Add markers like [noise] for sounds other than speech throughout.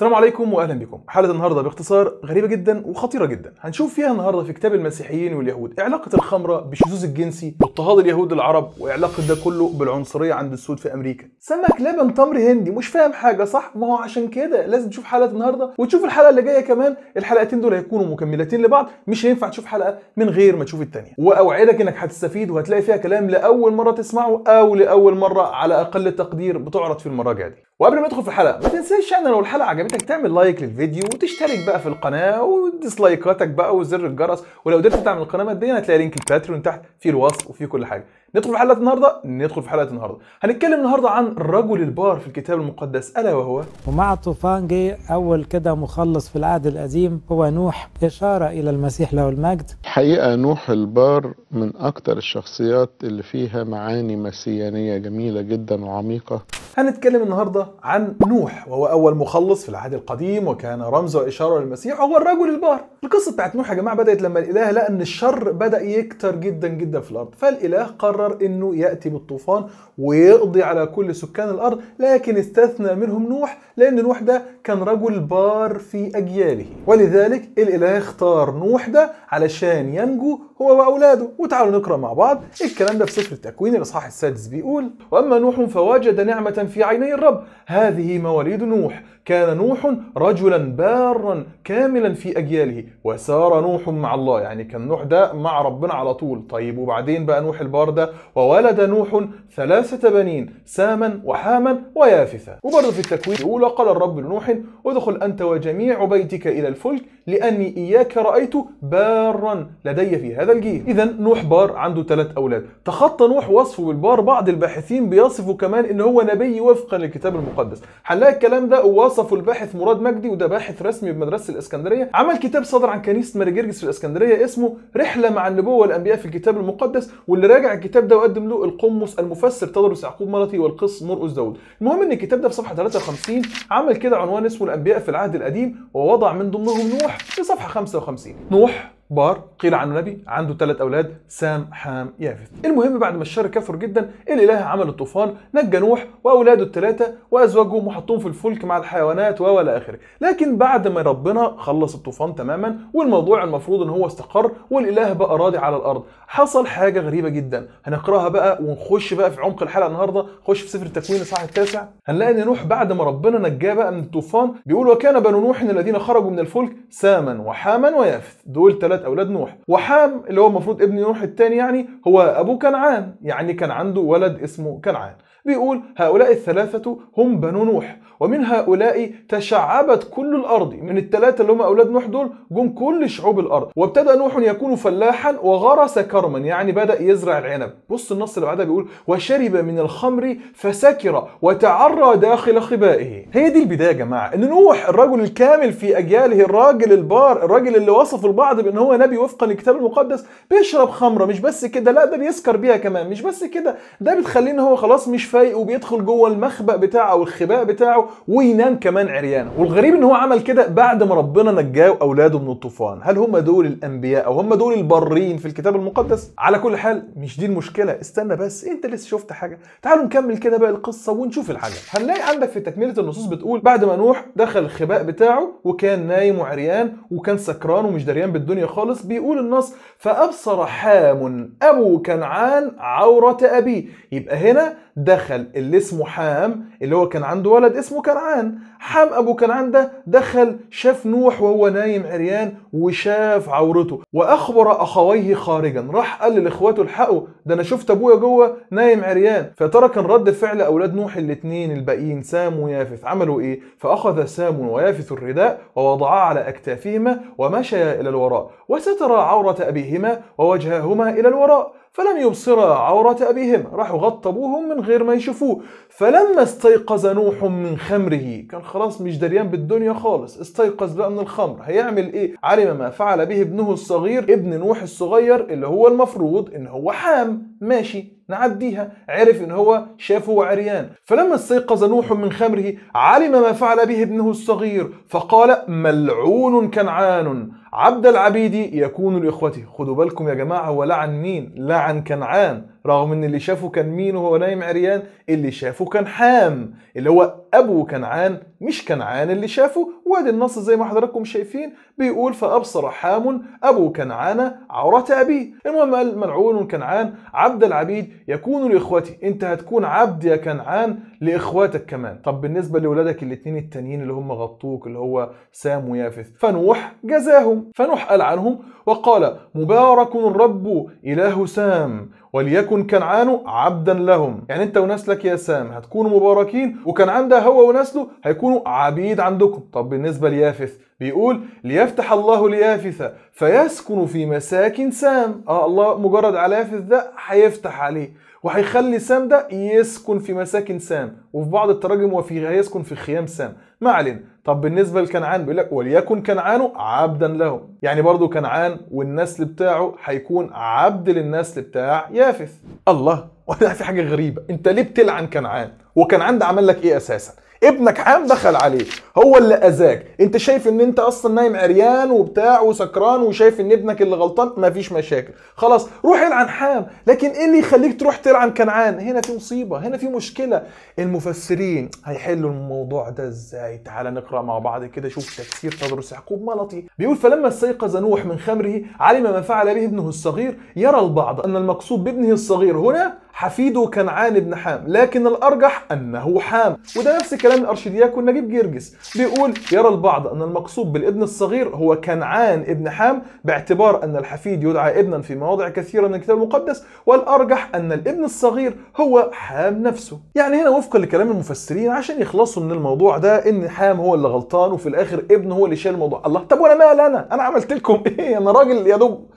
السلام عليكم واهلا بكم. حلقة النهارده باختصار غريبة جدا وخطيرة جدا. هنشوف فيها النهارده في كتاب المسيحيين واليهود. علاقة الخمرة بالشذوذ الجنسي واضطهاد اليهود العرب وعلاقه ده كله بالعنصرية عند السود في أمريكا. سمك لبن تمر هندي مش فاهم حاجة صح؟ ما هو عشان كده لازم تشوف حلقة النهارده. وتشوف الحلقة اللي جاية كمان الحلقتين دول هيكونوا مكملتين لبعض. مش هينفع تشوف حلقة من غير ما تشوف الثانية وأوعدك إنك هتستفيد وهتلاقي فيها كلام لأول مرة تسمعه أو لأول مرة على أقل تقدير بتعرض في المراجع دي. وقبل ما ندخل في الحلقة ما تنساش يعني لو الحلقة عجبتك تعمل like للفيديو وتشترك بقى في القناة وتدوس لايكاتك بقى وزر الجرس ولو قدرت تدعم القناة ماديا هتلاقي link ال Patreon تحت في الوصف وفي كل حاجة. ندخل في حلقة النهارده؟ ندخل في حلقة النهارده. هنتكلم النهارده عن الرجل البار في الكتاب المقدس. ألا وهو؟ ومع الطوفان جه أول كده مخلص في العهد القديم هو نوح إشارة إلى المسيح له المجد. حقيقة نوح البار من أكتر الشخصيات اللي فيها معاني مسيانية جميلة جدا وعميقة. هنتكلم النهارده عن نوح وهو أول مخلص في العهد القديم وكان رمز وإشارة للمسيح. وهو الرجل البار. القصة بتاعت نوح يا جماعة بدأت لما الإله لقى ان الشر بدأ يكتر جدا جدا في الأرض. فالإله قرر إنه يأتي بالطوفان ويقضي على كل سكان الأرض لكن استثنى منهم نوح لأن نوح ده كان رجل بار في أجياله. ولذلك الإله اختار نوح ده علشان ينجو هو وأولاده. وتعالوا نقرأ مع بعض الكلام ده في سفر التكوين الاصحاح السادس بيقول وأما نوح فوجد نعمة في عيني الرب. هذه مواليد نوح. كان نوح رجلا بارا كاملا في أجياله. وسار نوح مع الله. يعني كان نوح ده مع ربنا على طول. طيب وبعدين بقى نوح البار ده؟ وولد نوح ثلاثة بنين ساما وحاما ويافثا وبرضه في التكوين يقول قال الرب لنوح ادخل أنت وجميع بيتك إلى الفلك لأني إياك رأيت بارا لدي في هذا الجيل اذا نوح بار عنده ثلاث أولاد. تخطى نوح وصفه بالبار بعض الباحثين بيصفوا كمان ان هو نبي وفقا للكتاب المقدس. هنلاقي الكلام ده وصفه الباحث مراد مجدي وده باحث رسمي بمدرسة الإسكندرية. عمل كتاب صدر عن كنيسة ماري جرجس في الإسكندرية اسمه رحلة مع النبوة والأنبياء في الكتاب المقدس واللي راجع الكتاب ده وقدم له القمص المفسر تدرس يعقوب مرتي والقس مرقس داود. المهم إن الكتاب ده في صفحة 53 عمل كده عنوان اسمه الأنبياء في العهد القديم ووضع من ضمنهم نوح في صفحة 55 نوح بار قيل عنه نبي عنده ثلاث أولاد سام حام يافث. المهم بعد ما الشر كفر جدا الإله عمل الطوفان نجى نوح وأولاده الثلاثة وأزواجهم وحطهم في الفلك مع الحيوانات وإلى آخره. لكن بعد ما ربنا خلص الطوفان تماما والموضوع المفروض إن هو استقر والإله بقى راضي على الأرض. حصل حاجة غريبة جدا. هنقراها بقى ونخش بقى في عمق الحلقة النهارده. خش في سفر التكوين الاصحاح التاسع. هنلاقي إن نوح بعد ما ربنا نجاه بقى من الطوفان بيقول وكان بنو نوح الذين خرجوا من الفلك ساما وحاما ويافث. دول ثلاث أولاد نوح. وحام اللي هو المفروض ابن نوح الثاني يعني هو أبو كنعان يعني كان عنده ولد اسمه كنعان. بيقول هؤلاء الثلاثة هم بنو نوح. ومن هؤلاء تشعبت كل الأرض. من الثلاثة اللي هم أولاد نوح دول جم كل شعوب الأرض. وابتدأ نوح يكون فلاحا وغرس كرما يعني بدأ يزرع العنب. بص النص اللي بعدها بيقول وشرب من الخمر فسكر وتعرى داخل خبائه. هي دي البداية يا جماعة إن نوح الرجل الكامل في أجياله الراجل البار الراجل اللي وصف البعض بأن هو نبي وفقا للكتاب المقدس بيشرب خمرة. مش بس كده لا ده بيسكر بيها كمان. مش بس كده ده بتخليه إن هو خلاص مش فايق وبيدخل جوه المخبأ بتاعه أو الخباء بتاعه وينام كمان عريان والغريب إن هو عمل كده بعد ما ربنا نجاه أولاده من الطوفان. هل هم دول الأنبياء أو هم دول البارين في الكتاب المقدس؟ على كل حال مش دي المشكلة. استنى بس أنت لسه شفت حاجة؟ تعالوا نكمل كده بقى القصة ونشوف الحاجة. هنلاقي عندك في تكملة النصوص بتقول بعد ما نوح دخل الخباء بتاعه وكان نايم وعريان وكان سكران ومش دريان بالدنيا خالص بيقول النص فأبصر حام أبو كنعان عورة أبيه. يبقى هنا دخل اللي اسمه حام اللي هو كان عنده ولد اسمه كنعان. حام أبو كنعان ده دخل شاف نوح وهو نايم عريان وشاف عورته. وأخبر أخويه خارجا. راح قال لإخواته الحقوا ده أنا شفت أبويا جوه نايم عريان. فترى كان رد فعل أولاد نوح الاثنين الباقيين سام ويافث. عملوا إيه؟ فأخذ سام ويافث الرداء ووضعاه على أكتافهما ومشيا إلى الوراء. وسترا عورة أبيهما ووجههما إلى الوراء. فلم يبصرا عورة أبيهما راحوا غطوا أبوهم من غير ما يشوفوه. فلما استيقظ نوح من خمره كان خلاص مش دريان بالدنيا خالص استيقظ بقى من الخمر. هيعمل إيه؟ علم ما فعل به ابنه الصغير ابن نوح الصغير اللي هو المفروض إن هو حام. ماشي نعديها. عرف إن هو شافه عريان. فلما استيقظ نوح من خمره علم ما فعل به ابنه الصغير. فقال ملعون كنعان. عبد العبيد يكون لإخوته. خدوا بالكم يا جماعة هو لعن مين؟ لعن كنعان. رغم إن اللي شافه كان مين وهو نايم عريان اللي شافه كان حام. اللي هو ابو كنعان مش كنعان اللي شافه. وادي النص زي ما حضراتكم شايفين بيقول فأبصر حام أبو كنعان عورة ابيه المهم قال ملعون كنعان عبد العبيد يكون لإخوتي. أنت هتكون عبد يا كنعان لإخواتك كمان. طب بالنسبة لاولادك الاثنين التانيين اللي هم غطوك اللي هو سام ويافث. فنوح جزاهم. فنوح قال عنهم وقال مبارك الرب إله سام. وليكن كنعان عبدا لهم. يعني أنت ونسلك يا سام هتكونوا مباركين وكنعان ده هو ونسله هيكونوا عبيد عندكم. طب بالنسبة ليافث بيقول ليفتح الله ليافث فيسكن في مساكن سام. آه الله مجرد على يافث ده هيفتح عليه وهيخلي سام ده يسكن في مساكن سام. وفي بعض التراجم وفي هيسكن في خيام سام. ما علينا. طب بالنسبة لكنعان بيقول لك وليكن كنعان عبدا لهم يعني برضو كنعان والنسل بتاعه هيكون عبد للنسل بتاع يافث. الله! [laughs] وده في حاجة غريبة. انت ليه بتلعن كنعان؟ وكنعان ده عمل لك إيه أساسا؟ ابنك حام دخل عليه هو اللي أذاك. أنت شايف إن أنت أصلا نايم عريان وبتاع وسكران وشايف إن ابنك اللي غلطان مفيش مشاكل. خلاص روح إلعن حام. لكن إيه اللي يخليك تروح تلعن كنعان؟ هنا في مصيبة هنا في مشكلة. المفسرين هيحلوا الموضوع ده إزاي؟ تعال نقرأ مع بعض كده شوف تفسير تدرس يعقوب ملطي. بيقول فلما استيقظ نوح من خمره علم ما فعل به ابنه الصغير يرى البعض أن المقصود بابنه الصغير هنا حفيده كنعان بن حام لكن الأرجح أنه حام. وده نفس كلام الارشدياكون نجيب جرجس بيقول يرى البعض أن المقصود بالابن الصغير هو كنعان ابن حام باعتبار أن الحفيد يدعى ابنا في مواضع كثيرة من الكتاب المقدس والأرجح أن الابن الصغير هو حام نفسه. يعني هنا وفقا لكلام المفسرين عشان يخلصوا من الموضوع ده إن حام هو اللي غلطان وفي الآخر ابنه هو اللي شال الموضوع. الله طب وأنا مال أنا؟ أنا عملت لكم إيه؟ أنا راجل يا دوب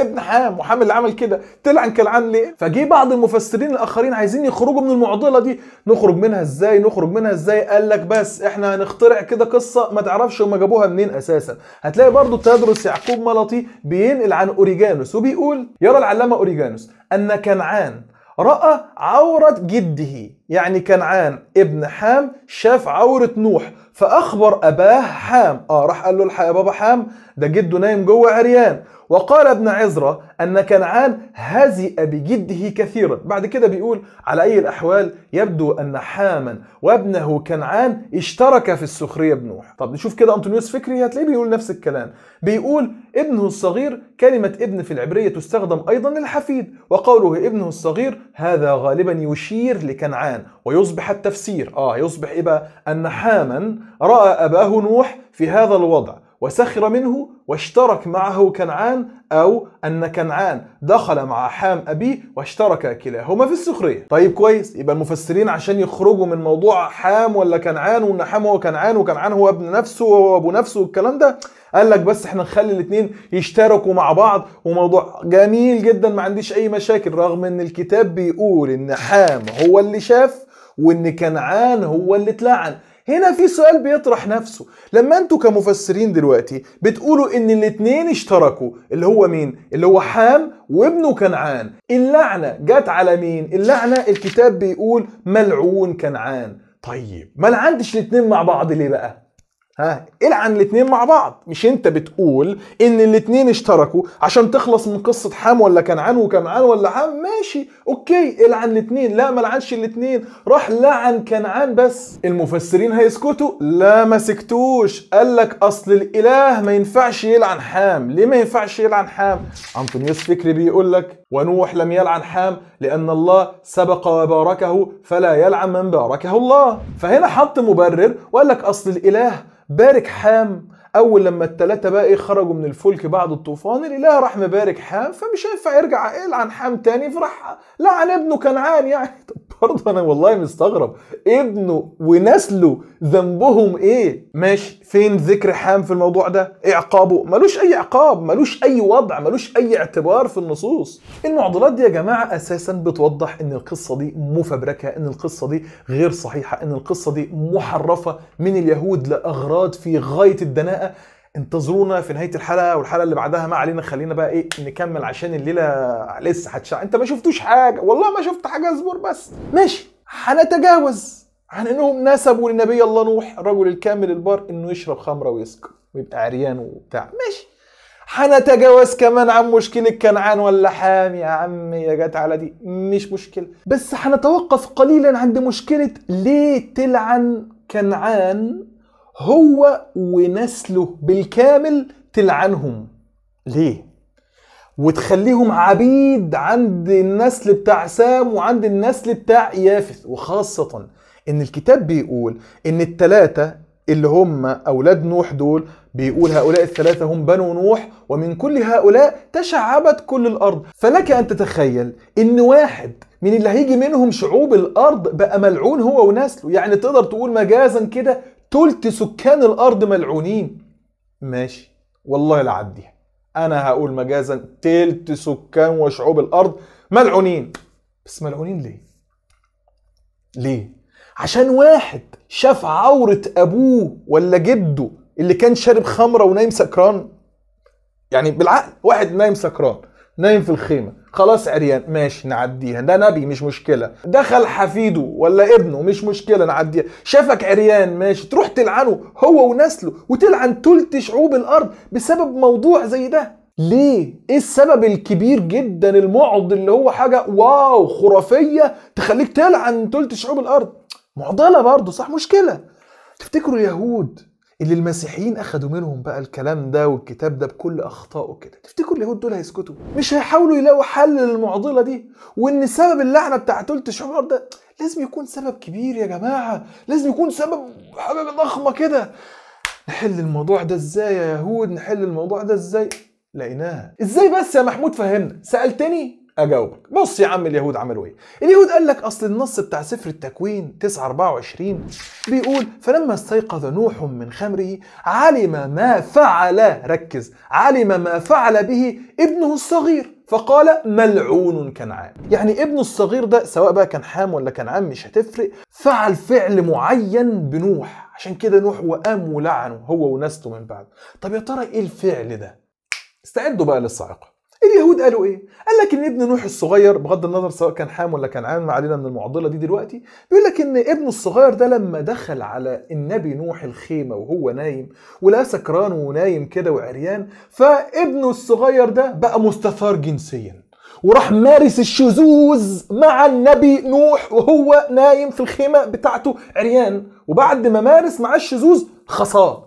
ابن حام وحام اللي عمل كده. تلعن كلعان ليه؟ فجه بعض المفسرين الآخرين عايزين يخرجوا من المعضلة دي. نخرج منها إزاي؟ نخرج منها إزاي؟ قال لك بس إحنا هنخترع كده قصة ما تعرفش هم جابوها منين أساسا. هتلاقي برضو تدرس يعقوب ملطي بينقل عن أوريجانوس وبيقول يرى العلامة أوريجانوس. أن كنعان رأى عورة جده يعني كنعان ابن حام شاف عورة نوح فأخبر أباه حام. آه راح قال له الحق يا بابا حام ده جده نايم جوه عريان. وقال ابن عزرا أن كنعان هزئ بجده كثيرا. بعد كده بيقول على أي الأحوال يبدو أن حاما وابنه كنعان اشترك في السخرية بنوح. طب نشوف كده أنطونيوس فكري هتلاقيه بيقول نفس الكلام. بيقول ابنه الصغير كلمة ابن في العبرية تستخدم أيضا للحفيد وقوله ابنه الصغير هذا غالبا يشير لكنعان ويصبح التفسير. آه يصبح بقى أن حاما رأى أباه نوح في هذا الوضع. وسخر منه واشترك معه كنعان أو أن كنعان دخل مع حام أبيه واشترك كلاهما في السخرية. طيب كويس يبقى المفسرين عشان يخرجوا من موضوع حام ولا كنعان وأن حام هو كنعان وكنعان هو ابن نفسه وهو أبو نفسه والكلام ده قال لك بس إحنا نخلي الاثنين يشتركوا مع بعض. وموضوع جميل جدا ما عنديش أي مشاكل رغم إن الكتاب بيقول إن حام هو اللي شاف وإن كنعان هو اللي اتلعن. هنا في سؤال بيطرح نفسه. لما أنتوا كمفسرين دلوقتي بتقولوا إن الاتنين اشتركوا اللي هو مين؟ اللي هو حام وابنه كنعان. اللعنة جت على مين؟ اللعنة الكتاب بيقول ملعون كنعان. طيب ما لعنتش الاتنين مع بعض ليه بقى؟ ها العن الاتنين مع بعض. مش انت بتقول إن الاتنين اشتركوا عشان تخلص من قصة حام ولا كنعان وكنعان ولا حام؟ ماشي أوكي العن الاتنين. لا ما لعنش الاتنين. راح لعن كنعان بس. المفسرين هيسكتوا؟ لا ما سكتوش. قال لك أصل الإله ما ينفعش يلعن حام. ليه ما ينفعش يلعن حام؟ أنطونيوس فكري بيقول لك ونوح لم يلعن حام لأن الله سبق وباركه فلا يلعن من باركه الله. فهنا حط مبرر وقال لك أصل الإله بارك حام. أول لما الثلاثه بقى إيه خرجوا من الفلك بعد الطوفان الإله راح مبارك حام فمش هينفع يرجع يلعن حام تاني فراح لعن ابنه كنعان يعني. [laughs] طب برضه أنا والله مستغرب. ابنه ونسله ذنبهم إيه؟ ماشي فين ذكر حام في الموضوع ده؟ إيه عقابه ملوش أي عقاب ملوش أي وضع ملوش أي اعتبار في النصوص. المعضلات دي يا جماعة أساسا بتوضح إن القصة دي مفبركة إن القصة دي غير صحيحة إن القصة دي محرفة من اليهود لأغراض في غاية الدناءة. انتظرونا في نهاية الحلقة والحلقة اللي بعدها. ما علينا خلينا بقى إيه نكمل عشان الليلة لسه هتشع انت ما شفتوش حاجة؟ والله ما شفت حاجة اصبر بس. ماشي. هنتجاوز. عن إنهم نسبوا لنبي الله نوح الرجل الكامل البار إنه يشرب خمرة ويسكر ويبقى عريان وبتاع. ماشي. هنتجاوز كمان عن مشكلة كنعان ولا حام؟ يا عم يا جت على دي. مش مشكلة. بس هنتوقف قليلا عند مشكلة ليه تلعن كنعان هو ونسله بالكامل تلعنهم. ليه؟ وتخليهم عبيد عند النسل بتاع سام وعند النسل بتاع يافث. وخاصة إن الكتاب بيقول إن التلاتة اللي هم أولاد نوح دول بيقول هؤلاء الثلاثة هم بنو نوح ومن كل هؤلاء تشعبت كل الأرض. فلك أن تتخيل إن واحد من اللي هيجي منهم شعوب الأرض بقى ملعون هو ونسله. يعني تقدر تقول مجازا كده تلت سكان الأرض ملعونين. ماشي. والله لا عديها أنا هقول مجازا تلت سكان وشعوب الأرض ملعونين. بس ملعونين ليه؟ ليه؟ عشان واحد شاف عورة أبوه ولا جده اللي كان شارب خمرة ونايم سكران. يعني بالعقل واحد نايم سكران. نايم في الخيمة. خلاص عريان ماشي نعديها. ده نبي مش مشكلة. دخل حفيده ولا ابنه مش مشكلة نعديها. شافك عريان ماشي. تروح تلعنه هو ونسله وتلعن تلت شعوب الأرض بسبب موضوع زي ده. ليه؟ إيه السبب الكبير جدا المعض اللي هو حاجة واو خرافية تخليك تلعن تلت شعوب الأرض؟ معضلة برضه صح؟ مشكلة. تفتكروا اليهود اللي المسيحيين أخدوا منهم بقى الكلام ده والكتاب ده بكل أخطائه كده. تفتكروا اليهود دول هيسكتوا؟ مش هيحاولوا يلاقوا حل للمعضلة دي؟ وإن سبب اللعنة بتاع تلت شعور ده لازم يكون سبب كبير يا جماعة. لازم يكون سبب حاجة ضخمة كده. نحل الموضوع ده إزاي يا يهود؟ نحل الموضوع ده إزاي؟ لقيناها. إزاي بس يا محمود فهمنا؟ سألتني؟ أجاوبك. بص يا عم اليهود عملوا إيه؟ اليهود قال لك أصل النص بتاع سفر التكوين 9 24 بيقول فلما استيقظ نوح من خمره علم ما فعل ركز علم ما فعل به ابنه الصغير فقال ملعون كنعان. يعني ابنه الصغير ده سواء بقى كان حام ولا كنعان مش هتفرق فعل فعل معين بنوح. عشان كده نوح وقام ولعنه هو ونسله من بعد. طب يا ترى إيه الفعل ده؟ استعدوا بقى للصاعقه اليهود قالوا إيه؟ قال لك إن ابن نوح الصغير بغض النظر سواء كان حام ولا كنعان ما علينا من المعضلة دي دلوقتي بيقول لك إن ابنه الصغير ده لما دخل على النبي نوح الخيمة وهو نايم ولقى سكران ونايم كده وعريان فابنه الصغير ده بقى مستثار جنسيا وراح مارس الشذوذ مع النبي نوح وهو نايم في الخيمة بتاعته عريان وبعد ما مارس معاه الشذوذ خصاه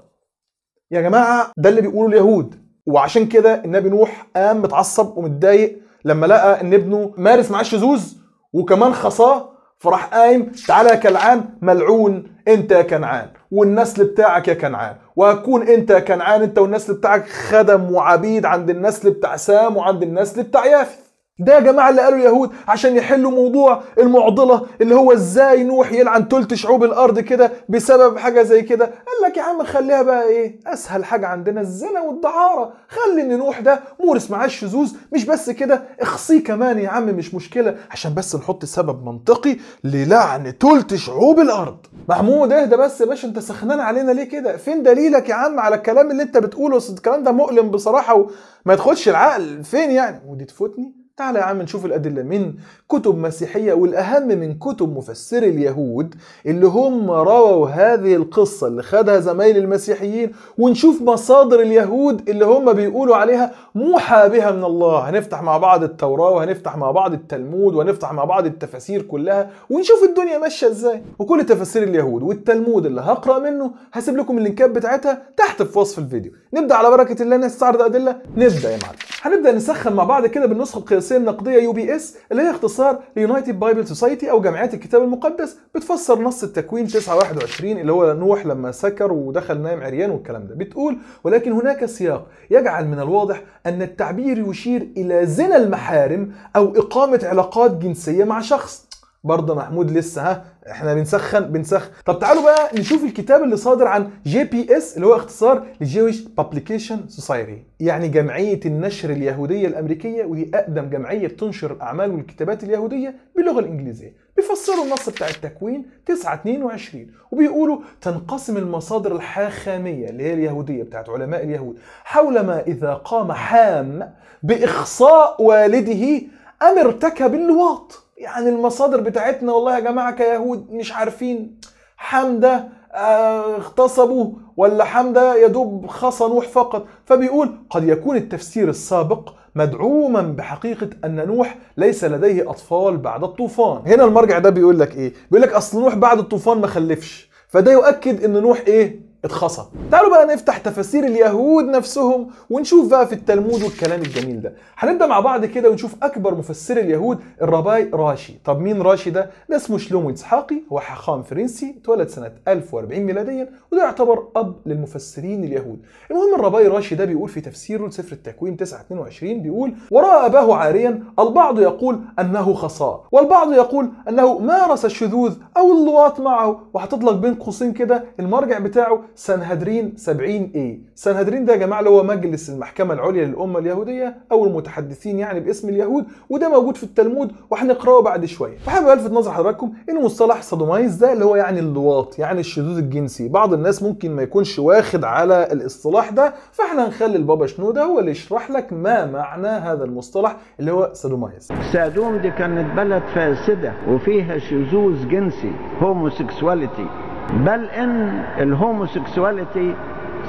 يا جماعة ده اللي بيقوله اليهود وعشان كده النبي نوح قام متعصب ومتضايق لما لقى إن ابنه مارس معاه الشذوذ وكمان خصاه فراح قايم تعالى يا كنعان ملعون أنت يا كنعان والنسل بتاعك يا كنعان وهتكون أنت يا كنعان أنت والنسل بتاعك خدم وعبيد عند النسل بتاع سام وعند النسل بتاع يافث. ده يا جماعة اللي قالوا اليهود عشان يحلوا موضوع المعضلة اللي هو إزاي نوح يلعن تلت شعوب الأرض كده بسبب حاجة زي كده؟ قال لك يا عم خليها بقى إيه؟ أسهل حاجة عندنا الزنا والدعارة. خلي إن نوح ده مورس معاه الشذوذ مش بس كده اخصيه كمان يا عم مش مشكلة. عشان بس نحط سبب منطقي للعن تلت شعوب الأرض. محمود اهدى بس يا باشا انت سخنان علينا ليه كده؟ فين دليلك يا عم على الكلام اللي انت بتقوله؟ الكلام ده مؤلم بصراحة وما يدخلش العقل. فين يعني؟ ودي تفوتني؟ تعالى يا عم نشوف الأدلة. من كتب مسيحية والأهم من كتب مفسري اليهود اللي هم رووا هذه القصة اللي خدها زمايل المسيحيين ونشوف مصادر اليهود اللي هم بيقولوا عليها موحى بها من الله. هنفتح مع بعض التوراة وهنفتح مع بعض التلمود وهنفتح مع بعض التفاسير كلها ونشوف الدنيا ماشية إزاي. وكل تفاسير اليهود والتلمود اللي هقرأ منه هسيب لكم اللينكات بتاعتها تحت في وصف الفيديو. نبدأ على بركة الله نستعرض أدلة نبدأ يا معلم. هنبدأ نسخن مع بعض كده بالنسخة القياسية النقدية UBS اللي هي اختصار ل United Bible Societies أو جمعيات الكتاب المقدس. بتفسر نص التكوين 921 اللي هو نوح لما سكر ودخل نايم عريان والكلام ده. بتقول ولكن هناك سياق يجعل من الواضح أن التعبير يشير إلى زنا المحارم أو إقامة علاقات جنسية مع شخص. برضه محمود لسه ها إحنا بنسخن بنسخن طب تعالوا بقى نشوف الكتاب اللي صادر عن JPS اللي هو اختصار ل Jewish Publication Society يعني جمعية النشر اليهودية الأمريكية وهي أقدم جمعية بتنشر الاعمال والكتابات اليهودية باللغة الإنجليزية. بيفسروا النص بتاع التكوين 9 22 وبيقولوا تنقسم المصادر الحاخامية اللي هي اليهودية بتاعت علماء اليهود حول ما إذا قام حام بإخصاء والده أم ارتكب اللواط. يعني المصادر بتاعتنا والله يا جماعة كيهود مش عارفين حام ده آه، اغتصبوه ولا حام ده يا دوب خصى نوح فقط. فبيقول قد يكون التفسير السابق مدعوما بحقيقة أن نوح ليس لديه أطفال بعد الطوفان. هنا المرجع ده بيقول لك إيه؟ بيقول لك أصل نوح بعد الطوفان ما خلفش. فده يؤكد أن نوح إيه؟ اتخصى. تعالوا بقى نفتح تفاسير اليهود نفسهم ونشوف بقى في التلمود والكلام الجميل ده. هنبدأ مع بعض كده ونشوف أكبر مفسر اليهود الرباي راشي. طب مين راشي ده؟ ده اسمه شلومو إسحاقي هو حاخام فرنسي اتولد سنة 1040 ميلاديا وده يعتبر أب للمفسرين اليهود. المهم الرباي راشي ده بيقول في تفسيره لسفر التكوين 9 22 بيقول وراى أباه عاريا البعض يقول أنه خصاه والبعض يقول أنه مارس الشذوذ أو اللواط معه. وهتطلق بين قوسين كده المرجع بتاعه سنهدرين 70 اي سنهدرين ده يا جماعة اللي هو مجلس المحكمة العليا للأمة اليهودية أو المتحدثين يعني باسم اليهود وده موجود في التلمود وهنقرأه بعد شوية. فحابب ألفت نظر حضراتكم إن مصطلح sodomize ده اللي هو يعني اللواط يعني الشذوذ الجنسي. بعض الناس ممكن ما يكونش واخد على الاصطلاح ده فإحنا هنخلي البابا شنوده هو اللي يشرح لك ما معنى هذا المصطلح اللي هو sodomize سادوم دي كانت بلد فاسدة وفيها شذوذ جنسي homosexuality بل إن ال homosexuality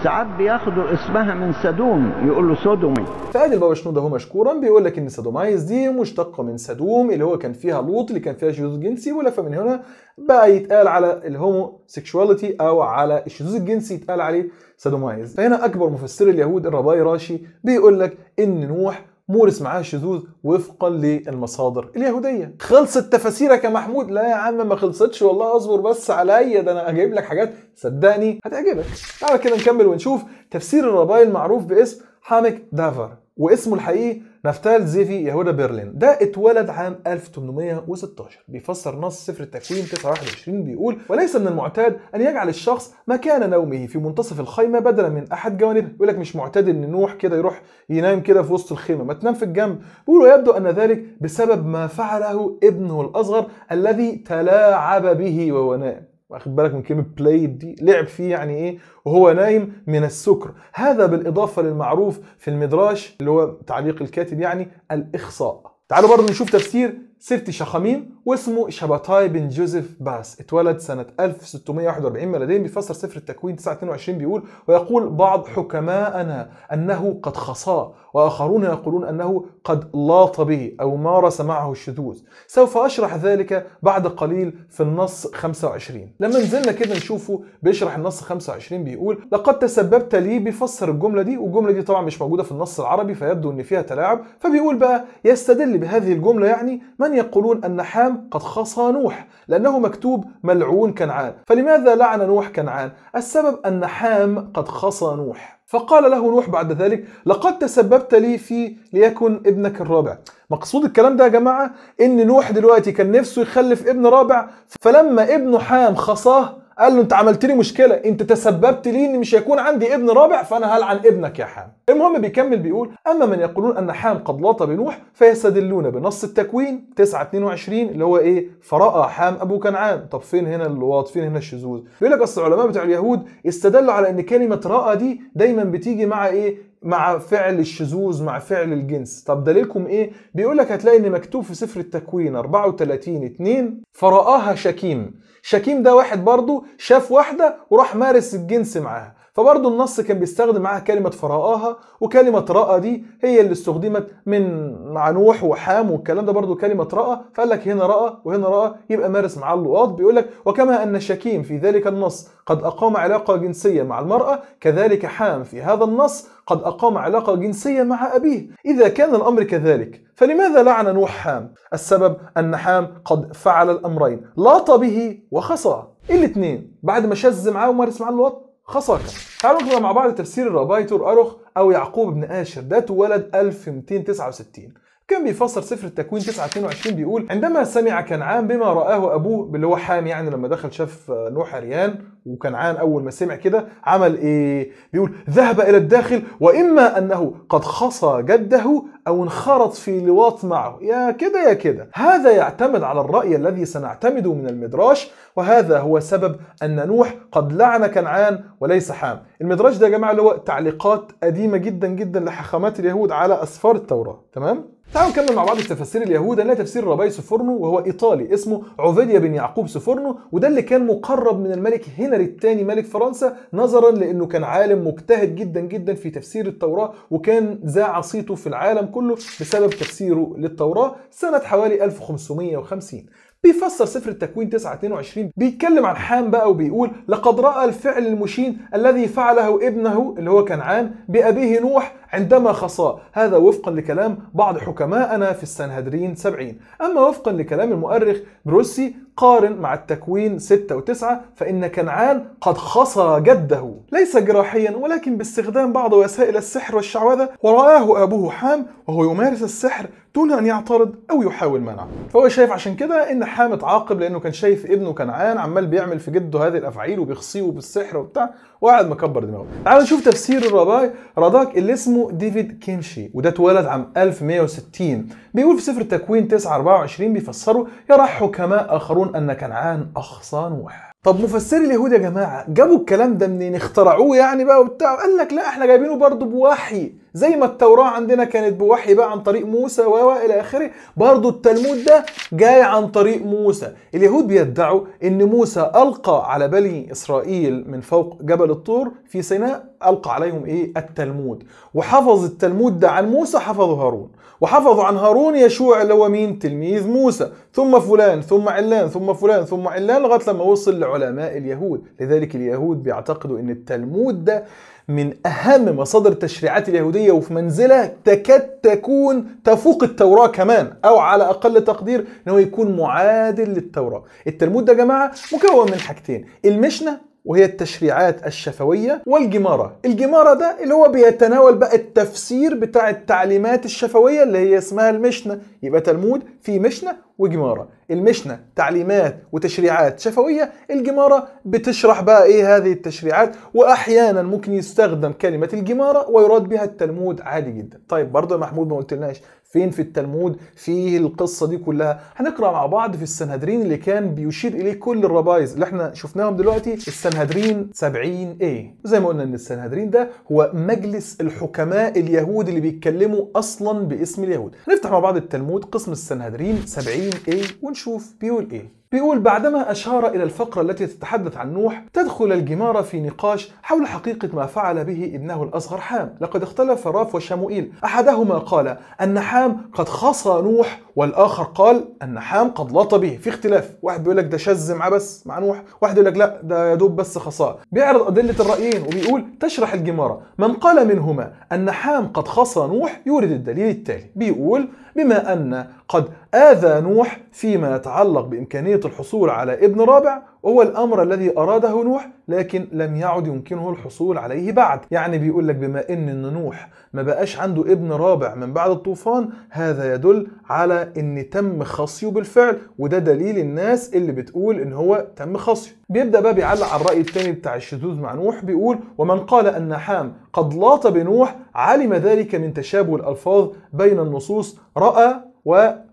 ساعات بياخدوا اسمها من سدوم يقولوا sodomy. فآدي البابا شنوده هو مشكورا بيقول لك إن sodomize دي مشتقة من سدوم اللي هو كان فيها لوط اللي كان فيها شذوذ جنسي ولا فمن هنا بقى يتقال على ال homosexuality أو على الشذوذ الجنسي يتقال عليه sodomize فهنا أكبر مفسر اليهود الرباي راشي بيقول لك إن نوح مورس معاه شذوذ وفقا للمصادر اليهودية. خلصت تفاسيرك يا محمود؟ لا يا عم ما خلصتش والله. اصبر بس عليا ده أنا جايب لك حاجات. صدقني هتعجبك. تعالى كده نكمل ونشوف تفسير الرباي المعروف باسم حامك دافر واسمه الحقيقي نفتال زيفي يهودا برلين. ده اتولد عام 1816 بيفسر نص سفر التكوين 921 بيقول وليس من المعتاد أن يجعل الشخص مكان نومه في منتصف الخيمة بدلا من أحد جوانبها يقول لك مش معتاد إن نوح كده يروح ينام كده في وسط الخيمة. ما تنام في الجنب. بيقول ويبدو أن ذلك بسبب ما فعله ابنه الأصغر الذي تلاعب به وهو نائم. واخد بالك من كلمة بلايد دي؟ لعب فيه يعني إيه؟ وهو نايم من السكر. هذا بالإضافة للمعروف في المدراش اللي هو تعليق الكاتب يعني الإخصاء. تعالوا برضه نشوف تفسير سفتي حخاميم واسمه شباتاي بن جوزيف باس. اتولد سنة 1641 ميلاديا بيفسر سفر التكوين 922 بيقول ويقول بعض حكماءنا أنه قد خصاه وآخرون يقولون أنه قد لاط به أو مارس معه الشذوذ. سوف أشرح ذلك بعد قليل في النص 25 لما نزلنا كده نشوفه بيشرح النص 25 بيقول لقد تسببت لي بيفسر الجملة دي والجملة دي طبعا مش موجودة في النص العربي فيبدو أن فيها تلاعب. فبيقول بقى يستدل بهذه الجملة يعني من يقولون أن حام قد خصى نوح لأنه مكتوب ملعون كنعان. فلماذا لعن نوح كنعان؟ السبب أن حام قد خصى نوح. فقال له نوح بعد ذلك لقد تسببت لي في ليكن ابنك الرابع. مقصود الكلام ده يا جماعة إن نوح دلوقتي كان نفسه يخلف ابن رابع فلما ابنه حام خصاه قال له أنت عملت لي مشكلة أنت تسببت لي ان مش هيكون عندي ابن رابع فأنا هلعن ابنك يا حام. المهم بيكمل بيقول أما من يقولون أن حام قد لاط بنوح فيستدلون بنص التكوين 9 22 اللي هو إيه؟ فرأى حام أبو كنعان. طب فين هنا اللواط فين هنا الشذوذ؟ بيقول لك أصل العلماء بتوع اليهود استدلوا على إن كلمة رأى دي دايما بتيجي مع إيه؟ مع فعل الشذوذ مع فعل الجنس. طب دليلكم إيه؟ بيقول لك هتلاقي إن مكتوب في سفر التكوين 34 2 فرآها شكيم. شكيم ده واحد برضه شاف واحدة وراح مارس الجنس معاها. فبرضه النص كان بيستخدم معاها كلمة فرآها وكلمة رأى دي هي اللي استخدمت من مع نوح وحام والكلام ده برضه كلمة رأى فقال لك هنا رأى وهنا رأى يبقى مارس معاه اللواط بيقول لك وكما أن شكيم في ذلك النص قد أقام علاقة جنسية مع المرأة كذلك حام في هذا النص قد أقام علاقة جنسية مع أبيه. إذا كان الأمر كذلك فلماذا لعن نوح حام؟ السبب أن حام قد فعل الأمرين لاط به وخصى الاثنين بعد ما شز معاه ومارس معاه اللواط خصاك تعالوا نقرا مع بعض تفسير الرابايتور أرخ أو يعقوب بن آشر ده اتولد 1269 كان بيفسر سفر التكوين 922 بيقول عندما سمع كنعان بما رآه أبوه اللي هو حام يعني لما دخل شاف نوح عريان وكنعان أول ما سمع كده عمل إيه؟ بيقول ذهب إلى الداخل وإما أنه قد خصى جده أو انخرط في لواط معه يا كده يا كده هذا يعتمد على الرأي الذي سنعتمده من المدراش وهذا هو سبب أن نوح قد لعن كنعان وليس حام المدراش ده يا جماعة اللي هو تعليقات قديمة جدا جدا لحخامات اليهود على أسفار التوراة تمام؟ تعالوا نكمل مع بعض في تفاسير اليهود. هنلاقي تفسير Rabbi سفورنو وهو إيطالي اسمه عوفيديا بن يعقوب سفورنو وده اللي كان مقرب من الملك هنري الثاني ملك فرنسا نظرا لأنه كان عالم مجتهد جدا جدا في تفسير التوراة وكان ذاع صيته في العالم كله بسبب تفسيره للتوراة سنة حوالي 1550 بيفسر سفر التكوين 9 22 بيتكلم عن حام بقى وبيقول لقد رأى الفعل المشين الذي فعله ابنه اللي هو كنعان بأبيه نوح عندما خصاه هذا وفقا لكلام بعض حكمائنا في السنهدرين 70 أما وفقا لكلام المؤرخ بروسي قارن مع التكوين 6 و9 فإن كنعان قد خصى جده. ليس جراحيا ولكن باستخدام بعض وسائل السحر والشعوذة ورآه أبوه حام وهو يمارس السحر دون أن يعترض أو يحاول منعه. فهو شايف عشان كده إن حام اتعاقب لأنه كان شايف ابنه كنعان عمال بيعمل في جده هذه الافعال وبيخصيه بالسحر وبتاع. وقاعد مكبر دماغه. تعالوا نشوف تفسير الرباي راداك اللي اسمه ديفيد كيمشي وده اتولد عام 1160 بيقول في سفر التكوين 9 24 بيفسره يرى حكماء آخرون أن كنعان اخصى نوح طب مفسري اليهود يا جماعة جابوا الكلام ده منين؟ اخترعوه يعني بقى وبتاع؟ قال لك لا إحنا جايبينه برضه بوحي. زي ما التوراة عندنا كانت بوحي بقى عن طريق موسى و إلى آخره برضه التلمود ده جاي عن طريق موسى. اليهود بيدعوا إن موسى ألقى على بني إسرائيل من فوق جبل الطور في سيناء ألقى عليهم إيه؟ التلمود. وحفظ التلمود ده عن موسى حفظه هارون. وحفظوا عن هارون يشوع اللي هو مين؟ تلميذ موسى. ثم فلان ثم علان ثم فلان ثم علان لغاية لما وصل لعلماء اليهود. لذلك اليهود بيعتقدوا إن التلمود ده من أهم مصادر التشريعات اليهودية وفي منزلة تكاد تكون تفوق التوراة كمان أو على أقل تقدير ان هو يكون معادل للتوراة. التلمود ده يا جماعة مكون من حاجتين المشنة وهي التشريعات الشفوية والجمارة. الجمارة ده اللي هو بيتناول بقى التفسير بتاع التعليمات الشفوية اللي هي اسمها المشنة. يبقى تلمود في مشنة وجمارة. المشنة تعليمات وتشريعات شفوية الجمارة بتشرح بقى إيه هذه التشريعات واحيانا ممكن يستخدم كلمة الجمارة ويراد بها التلمود عادي جدا. طيب برضه محمود ما قلتلناش فين في التلمود فيه القصة دي كلها. هنقرأ مع بعض في السنهدرين اللي كان بيشير إليه كل الربايز اللي إحنا شفناهم دلوقتي السنهدرين 70 إيه زي ما قلنا إن السنهدرين ده هو مجلس الحكماء اليهود اللي بيتكلموا أصلا باسم اليهود. هنفتح مع بعض التلمود قسم السنهدرين 70 إيه ونشوف بيقول إيه. بيقول بعدما أشار إلى الفقرة التي تتحدث عن نوح تدخل الجمارة في نقاش حول حقيقة ما فعل به ابنه الأصغر حام. لقد اختلف راف وشموئيل. أحدهما قال أن حام قد خصى نوح والآخر قال أن حام قد لط به. في اختلاف. واحد بيقول لك ده شز معاه بس مع نوح واحد يقول لك لا ده يا دوب بس خصاه بيعرض أدلة الرأيين وبيقول تشرح الجمارة. من قال منهما أن حام قد خصى نوح يورد الدليل التالي. بيقول بما أن قد آذى نوح فيما يتعلق بإمكانية الحصول على ابن رابع وهو الأمر الذي أراده نوح لكن لم يعد يمكنه الحصول عليه بعد. يعني بيقول لك بما إن نوح ما بقاش عنده ابن رابع من بعد الطوفان هذا يدل على إن تم خصيه بالفعل وده دليل الناس اللي بتقول إن هو تم خصيه. بيبدأ بقى بيعلق على الرأي الثاني بتاع الشذوذ مع نوح بيقول ومن قال أن حام قد لاط بنوح علم ذلك من تشابه الألفاظ بين النصوص رأى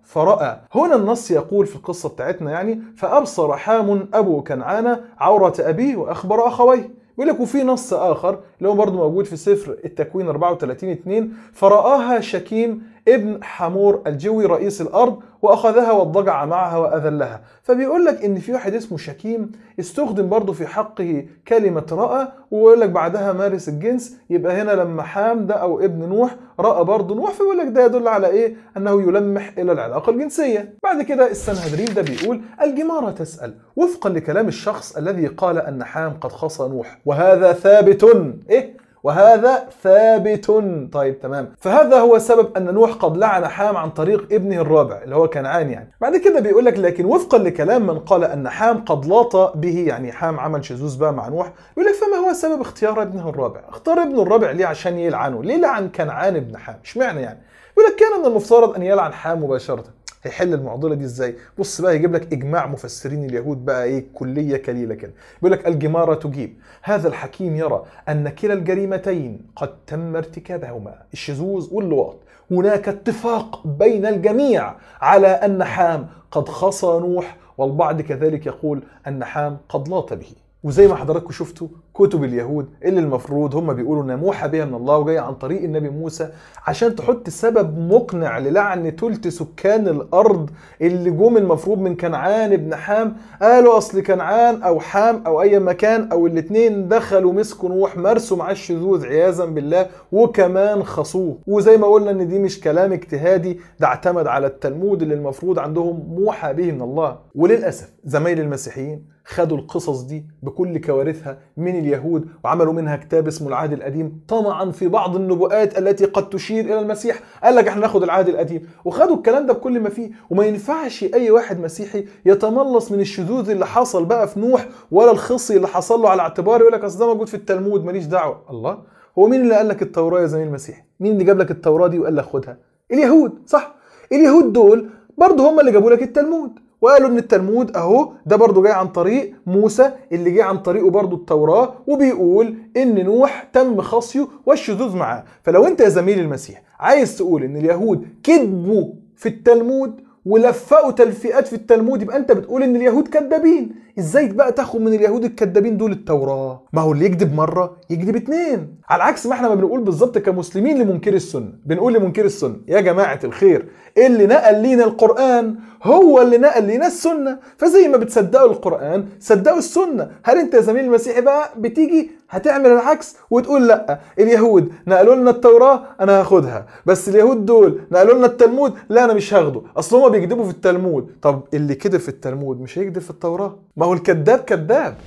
وفرأى هنا النص يقول في القصة بتاعتنا يعني فأبصر حام أبو كنعان عورة أبيه وأخبر أخويه. يقول لك وفي نص آخر اللي هو برضه موجود في سفر التكوين 34 2 فرآها شكيم ابن حمور الجوي رئيس الأرض وأخذها واضطجع معها وأذلها. فبيقول لك إن في واحد اسمه شكيم استخدم برضه في حقه كلمة رأى ويقول لك بعدها مارس الجنس يبقى هنا لما حام ده أو ابن نوح رأى برضه نوح فيقول لك ده يدل على إيه؟ أنه يلمح إلى العلاقة الجنسية. بعد كده السنهدرين ده بيقول الجمارة تسأل وفقا لكلام الشخص الذي قال أن حام قد خصى نوح وهذا ثابت. إيه؟ وهذا ثابت. طيب تمام. فهذا هو سبب أن نوح قد لعن حام عن طريق ابنه الرابع اللي هو كنعان يعني. بعد كده بيقول لك لكن وفقا لكلام من قال أن حام قد لاط به. يعني حام عمل شذوذ بقى مع نوح. يقول لك فما هو سبب اختيار ابنه الرابع؟ اختار ابنه الرابع ليه عشان يلعنه؟ ليه لعن كنعان ابن حام؟ اشمعنى يعني؟ يقول لك كان من المفترض أن يلعن حام مباشرة. هيحل المعضلة دي إزاي؟ بص بقى يجيب لك إجماع مفسرين اليهود بقى إيه كلية كليلة كده. بيقول لك الجمارة تجيب. هذا الحكيم يرى أن كلا الجريمتين قد تم ارتكابهما. الشذوذ واللواط. هناك اتفاق بين الجميع على أن حام قد خصى نوح والبعض كذلك يقول أن حام قد لاط به. وزي ما حضراتكم شفتوا كتب اليهود اللي المفروض هم بيقولوا إنها موحى بها من الله وجاية عن طريق النبي موسى عشان تحط سبب مقنع للعن تلت سكان الأرض اللي جم المفروض من كنعان ابن حام. قالوا أصل كنعان أو حام أو أي مكان أو الاثنين دخلوا مسكوا نوح مارسوا معاه الشذوذ عياذا بالله وكمان خصوه. وزي ما قلنا إن دي مش كلام اجتهادي ده اعتمد على التلمود اللي المفروض عندهم موحى به من الله. وللأسف زمايل المسيحيين خدوا القصص دي بكل كوارثها من اليهود وعملوا منها كتاب اسمه العهد القديم طمعا في بعض النبوءات التي قد تشير إلى المسيح. قال لك إحنا ناخد العهد القديم. وخدوا الكلام ده بكل ما فيه. وما ينفعش أي واحد مسيحي يتملص من الشذوذ اللي حصل بقى في نوح ولا الخصي اللي حصل له على اعتبار يقول لك أصل ده موجود في التلمود ماليش دعوة. الله. هو مين اللي قال لك التوراة يا زميل المسيحي مين اللي جاب لك التوراة دي وقال لك خدها؟ اليهود صح؟ اليهود دول برضه هم اللي جابوا لك التلمود. وقالوا إن التلمود أهو ده برضه جاي عن طريق موسى اللي جه عن طريقه برضه التوراة وبيقول إن نوح تم خصيه والشذوذ معاه. فلو أنت يا زميلي المسيح عايز تقول إن اليهود كذبوا في التلمود ولفقوا تلفيقات في التلمود يبقى أنت بتقول إن اليهود كذابين. إزاي بقى تاخد من اليهود الكذابين دول التوراة؟ ما هو اللي يكذب مرة يكذب اتنين. على عكس ما إحنا ما بنقول بالظبط كمسلمين لمنكر السنة. بنقول لمنكر السنة يا جماعة الخير اللي نقل لينا القرآن هو اللي نقل لينا السنة. فزي ما بتصدقوا القرآن صدقوا السنة. هل انت يا زميل المسيحي بقى بتيجي هتعمل العكس وتقول لأ اليهود نقلوا لنا التوراة أنا هاخدها بس اليهود دول نقلوا لنا التلمود؟ لا أنا مش هاخده. أصل هما بيكذبوا في التلمود. طب اللي كذب في التلمود مش هيكذب في التوراة؟ ما هو الكذاب كذاب.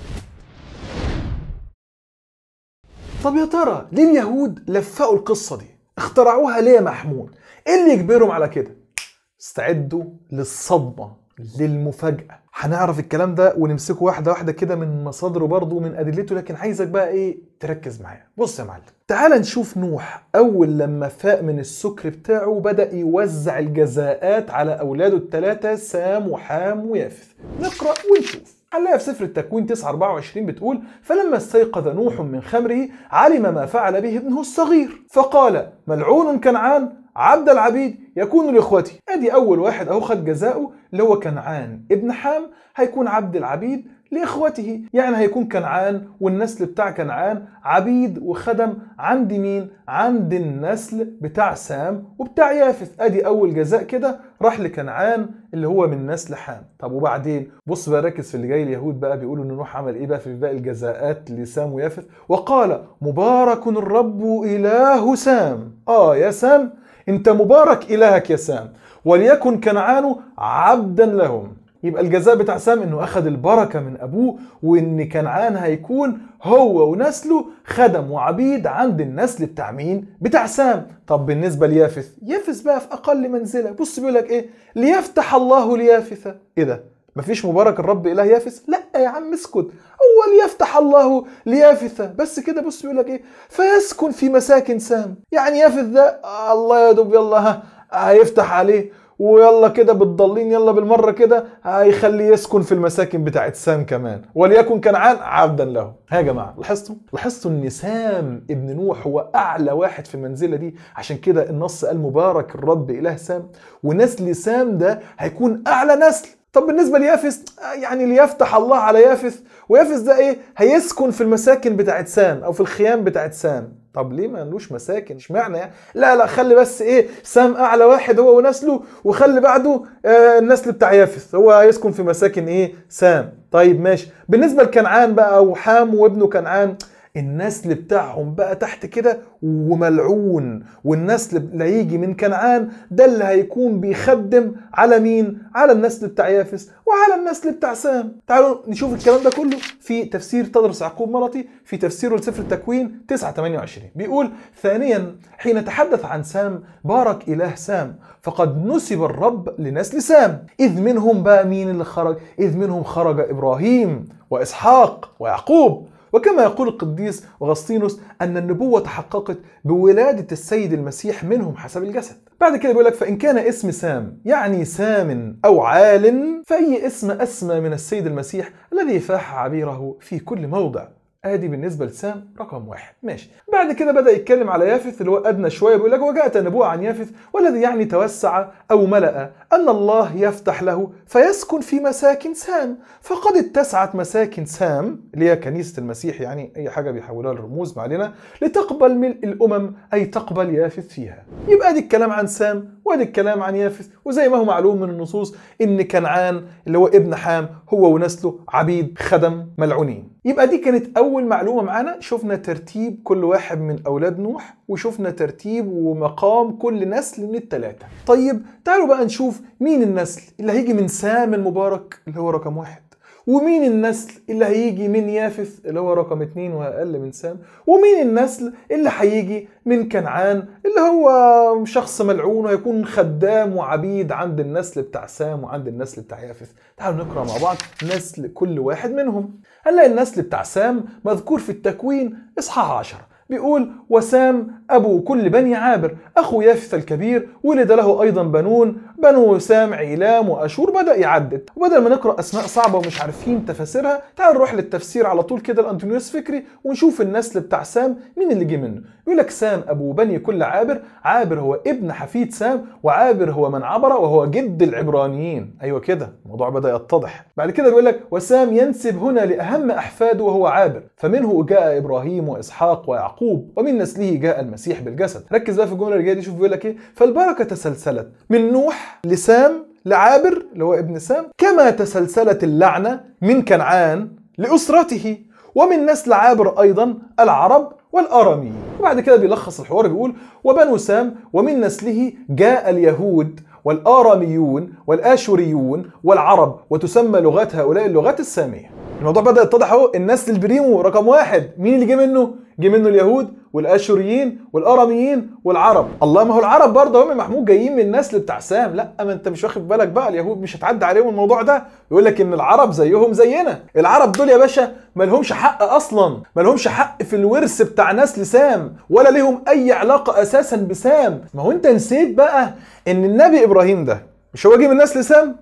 طب يا ترى ليه اليهود لفقوا القصة دي؟ اخترعوها ليه يا محمود؟ إيه اللي يجبرهم على كده؟ استعدوا للصدمة للمفاجأة. هنعرف الكلام ده ونمسكه واحدة واحدة كده من مصادره برضه ومن أدلته لكن عايزك بقى إيه تركز معايا. بص يا معلم تعال نشوف نوح أول لما فاق من السكر بتاعه بدأ يوزع الجزاءات على أولاده الثلاثه سام وحام ويافث. نقرأ ونشوف. هنلاقي في سفر التكوين 9 24 بتقول فلما استيقظ نوح من خمره علم ما فعل به ابنه الصغير. فقال ملعون كنعان عبد العبيد يكون لاخوتي أدي أول واحد أهو خد جزاؤه اللي هو كنعان ابن حام هيكون عبد العبيد لإخوته. يعني هيكون كنعان والنسل بتاع كنعان عبيد وخدم عند مين؟ عند النسل بتاع سام وبتاع يافث. أدي أول جزاء كده راح لكنعان اللي هو من نسل حام. طب وبعدين؟ بص بقى ركز في اللي جاي. اليهود بقى بيقولوا إن نوح عمل إيه بقى في باقي الجزاءات لسام ويافث؟ وقال مبارك الرب إله سام. آه يا سام أنت مبارك إلهك يا سام. وليكن كنعان عبدا لهم. يبقى الجزاء بتاع سام إنه اخذ البركة من أبوه وإن كنعان هيكون هو ونسله خدم وعبيد عند النسل بتاع مين؟ بتاع سام. طب بالنسبة ليافث، يافث بقى في أقل منزلة، بص بيقول لك إيه؟ ليفتح الله ليافث. إيه ده؟ مفيش مبارك الرب إله يافث؟ لا يا عم اسكت، هو ليفتح الله ليافث، بس كده بص بيقول لك إيه؟ فيسكن في مساكن سام. يعني يافث ده الله يا دوب يلا ها هيفتح عليه ويلا كده بالضالين يلا بالمرة كده هيخليه يسكن في المساكن بتاعت سام كمان. وليكن كنعان عبدا له. ها يا جماعة لاحظتوا؟ لاحظتوا إن سام ابن نوح هو أعلى واحد في المنزلة دي؟ عشان كده النص قال مبارك الرب إله سام ونسل سام ده هيكون أعلى نسل. طب بالنسبة ليافث؟ يعني ليفتح الله على يافث. ويافث ده إيه؟ هيسكن في المساكن بتاعت سام أو في الخيام بتاعت سام. طب ليه ما لوش مساكن؟ اشمعنى يعني؟ لا لا خلي بس إيه سام أعلى واحد هو ونسله وخلي بعده آه النسل بتاع يافث هو هيسكن في مساكن إيه؟ سام. طيب ماشي. بالنسبة لكنعان بقى وحام وابنه كنعان النسل بتاعهم بقى تحت كده وملعون والنسل اللي هيجي من كنعان ده اللي هيكون بيخدم على مين؟ على النسل بتاع يافس وعلى النسل بتاع سام. تعالوا نشوف الكلام ده كله في تفسير تدرس يعقوب مرطي في تفسيره لسفر التكوين 9 28 بيقول ثانيا حين تحدث عن سام بارك إله سام فقد نسب الرب لنسل سام إذ منهم بقى مين اللي خرج؟ إذ منهم خرج إبراهيم وإسحاق ويعقوب وكما يقول القديس أغسطينوس أن النبوة تحققت بولادة السيد المسيح منهم حسب الجسد. بعد كده بيقول لك فإن كان اسم سام يعني سام أو عال فأي اسم أسمى من السيد المسيح الذي فاح عبيره في كل موضع. آدي بالنسبة لسام رقم واحد. ماشي. بعد كده بدأ يتكلم على يافث اللي هو أدنى شوية بيقول لك وجاءت النبوة عن يافث والذي يعني توسع أو ملأ أن الله يفتح له فيسكن في مساكن سام. فقد اتسعت مساكن سام اللي هي كنيسة المسيح يعني أي حاجة بيحولوها للرموز ما علينا لتقبل ملء الأمم أي تقبل يافث فيها. يبقى دي الكلام عن سام وأدي الكلام عن يافث. وزي ما هو معلوم من النصوص إن كنعان اللي هو ابن حام هو ونسله عبيد خدم ملعونين. يبقى دي كانت أول معلومة معانا. شفنا ترتيب كل واحد من أولاد نوح وشفنا ترتيب ومقام كل نسل من الثلاثه طيب تعالوا بقى نشوف مين النسل اللي هيجي من سام المبارك اللي هو رقم واحد؟ ومين النسل اللي هيجي من يافث اللي هو رقم اتنين وأقل من سام؟ ومين النسل اللي هيجي من كنعان اللي هو شخص ملعون وهيكون خدام وعبيد عند النسل بتاع سام وعند النسل بتاع يافث؟ تعالوا نقرأ مع بعض نسل كل واحد منهم. هنلاقي النسل بتاع سام مذكور في التكوين إصحاح عشرة بيقول وسام أبو كل بني عابر أخو يافث الكبير ولد له أيضا بنون بنو سام عيلام وأشور بدأ يعدد. وبدل ما نقرأ أسماء صعبة ومش عارفين تفاسيرها تعال نروح للتفسير على طول كده الأنطونيوس فكري ونشوف النسل بتاع سام مين اللي جه منه. يقول لك سام أبو بني كل عابر عابر هو ابن حفيد سام وعابر هو من عبر وهو جد العبرانيين. أيوة كده الموضوع بدأ يتضح. بعد كده بيقول لك وسام ينسب هنا لأهم أحفاده وهو عابر. فمنه جاء إبراهيم وإسحاق ويعقوب يعقوب ومن نسله جاء المسيح بالجسد. ركز بقى في الجملة اللي جاية دي شوف بيقول لك إيه؟ فالبركة تسلسلت من نوح لسام لعابر اللي هو ابن سام كما تسلسلت اللعنة من كنعان لأسرته ومن نسل عابر أيضا العرب والاراميين وبعد كده بيلخص الحوار بيقول وبنو سام ومن نسله جاء اليهود والآراميون والآشوريون والعرب وتسمى لغات هؤلاء اللغات السامية. الموضوع بدأ يتضح أهو النسل البريمو رقم واحد. مين اللي جه منه؟ جه منه اليهود والآشوريين والأراميين والعرب. الله ما هو العرب برضه هم محمود جايين من النسل بتاع سام. لا ما انت مش واخد بالك بقى اليهود مش هتعدي عليهم الموضوع ده. يقول لك إن العرب زيهم زينا. العرب دول يا باشا ما لهمش حق أصلا ما لهمش حق في الورث بتاع نسل سام ولا لهم أي علاقة أساسا بسام. ما هو أنت نسيت بقى إن النبي إبراهيم ده مش هو جه من نسل سام؟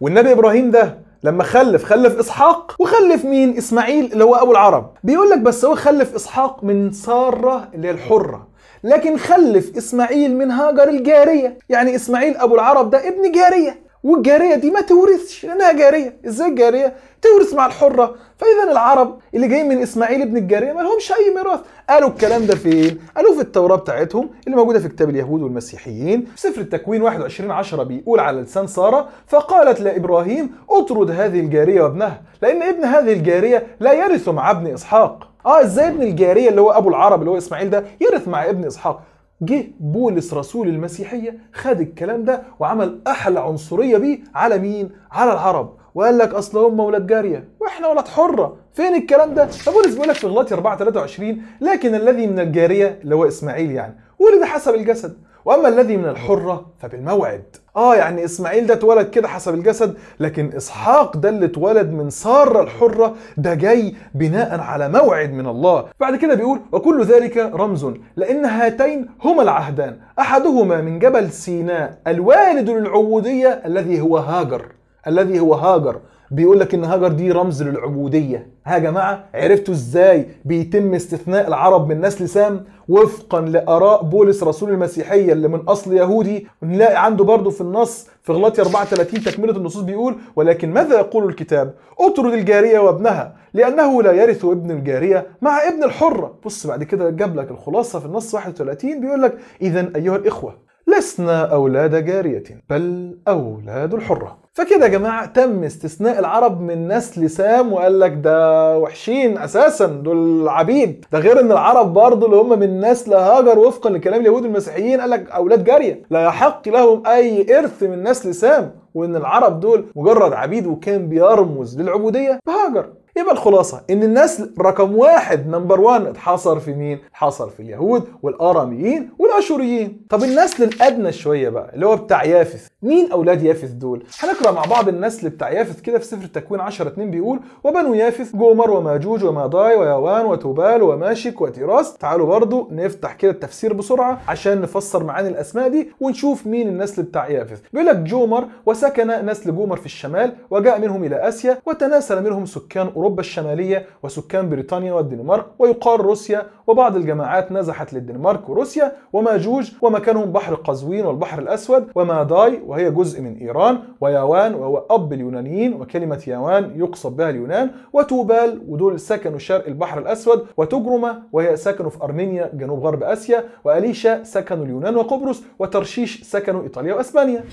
والنبي إبراهيم ده لما خلف خلف إسحاق وخلف مين؟ إسماعيل اللي هو أبو العرب. بيقول لك بس هو خلف إسحاق من سارة اللي هي الحرة. لكن خلف إسماعيل من هاجر الجارية. يعني إسماعيل أبو العرب ده ابن جارية. والجارية دي ما تورثش لانها جارية. إزاي الجاريه تورث مع الحرة. فاذا العرب اللي جايين من إسماعيل ابن الجارية ما لهمش أي ميراث. قالوا الكلام ده فين؟ قالوا في التوراة بتاعتهم اللي موجودة في كتاب اليهود والمسيحيين في سفر التكوين 21 10 بيقول على لسان سارة فقالت لإبراهيم اطرد هذه الجارية وابنها لأن ابن هذه الجارية لا يرث مع ابن إسحاق. آه إزاي ابن الجارية اللي هو أبو العرب اللي هو إسماعيل ده يرث مع ابن إسحاق؟ جه بولس رسول المسيحية خد الكلام ده وعمل أحلى عنصرية بيه على مين؟ على العرب. وقال لك أصل هم ولاد جارية وإحنا ولاد حرة. فين الكلام ده؟ فبولس بيقول لك في غلاطي 4 23 لكن الذي من الجارية اللي هو إسماعيل يعني ولد حسب الجسد. وأما الذي من الحرة فبالموعد. آه يعني إسماعيل ده اتولد كده حسب الجسد لكن إسحاق ده اللي اتولد من سارة الحرة ده جاي بناء على موعد من الله. بعد كده بيقول وكل ذلك رمز لأن هاتين هما العهدان. أحدهما من جبل سيناء الوالد للعبودية الذي هو هاجر. الذي هو هاجر. بيقول لك إن هاجر دي رمز للعبودية. ها يا جماعة عرفتوا إزاي بيتم استثناء العرب من نسل سام وفقا لآراء بولس رسول المسيحية اللي من أصل يهودي. ونلاقي عنده برضه في النص في غلاطي 34 تكملة النصوص بيقول ولكن ماذا يقول الكتاب؟ أطرد الجارية وابنها لأنه لا يرث ابن الجارية مع ابن الحرة. بص بعد كده جاب لك الخلاصة في النص 31 بيقول لك اذا أيها الإخوة لسنا أولاد جارية بل أولاد الحرة. فكده يا جماعة تم استثناء العرب من نسل سام وقال لك ده وحشين أساسا دول عبيد. ده غير إن العرب برضه اللي هم من نسل هاجر وفقا لكلام اليهود المسيحيين قال لك أولاد جارية. لا يحق لهم أي إرث من نسل سام وإن العرب دول مجرد عبيد وكان بيرمز للعبودية بهاجر. يبقى الخلاصة إن النسل رقم واحد number 1 اتحصر في مين؟ اتحصر في اليهود والآراميين والأشوريين. طب النسل الأدنى شوية بقى اللي هو بتاع يافث، مين أولاد يافث دول؟ هنقرأ مع بعض النسل بتاع يافث كده في سفر التكوين 10 2 بيقول: وبنو يافث جومر وماجوج وماداي ويوان وتوبال وماشك وتيراس. تعالوا برضو نفتح كده التفسير بسرعة عشان نفسر معاني الأسماء دي ونشوف مين النسل بتاع يافث. بيقول لك جومر وسكن نسل جومر في الشمال وجاء منهم إلى آسيا وتناسل منهم سكان أوروبا أوروبا الشمالية وسكان بريطانيا والدنمارك ويقال روسيا وبعض الجماعات نزحت للدنمارك وروسيا وماجوج ومكانهم بحر قزوين والبحر الأسود وماداي وهي جزء من إيران وياوان وهو أب اليونانيين وكلمة ياوان يقصد بها اليونان وتوبال ودول سكنوا شرق البحر الأسود وتجرمة وهي سكنوا في أرمينيا جنوب غرب آسيا واليشا سكنوا اليونان وقبرص وترشيش سكنوا إيطاليا وأسبانيا.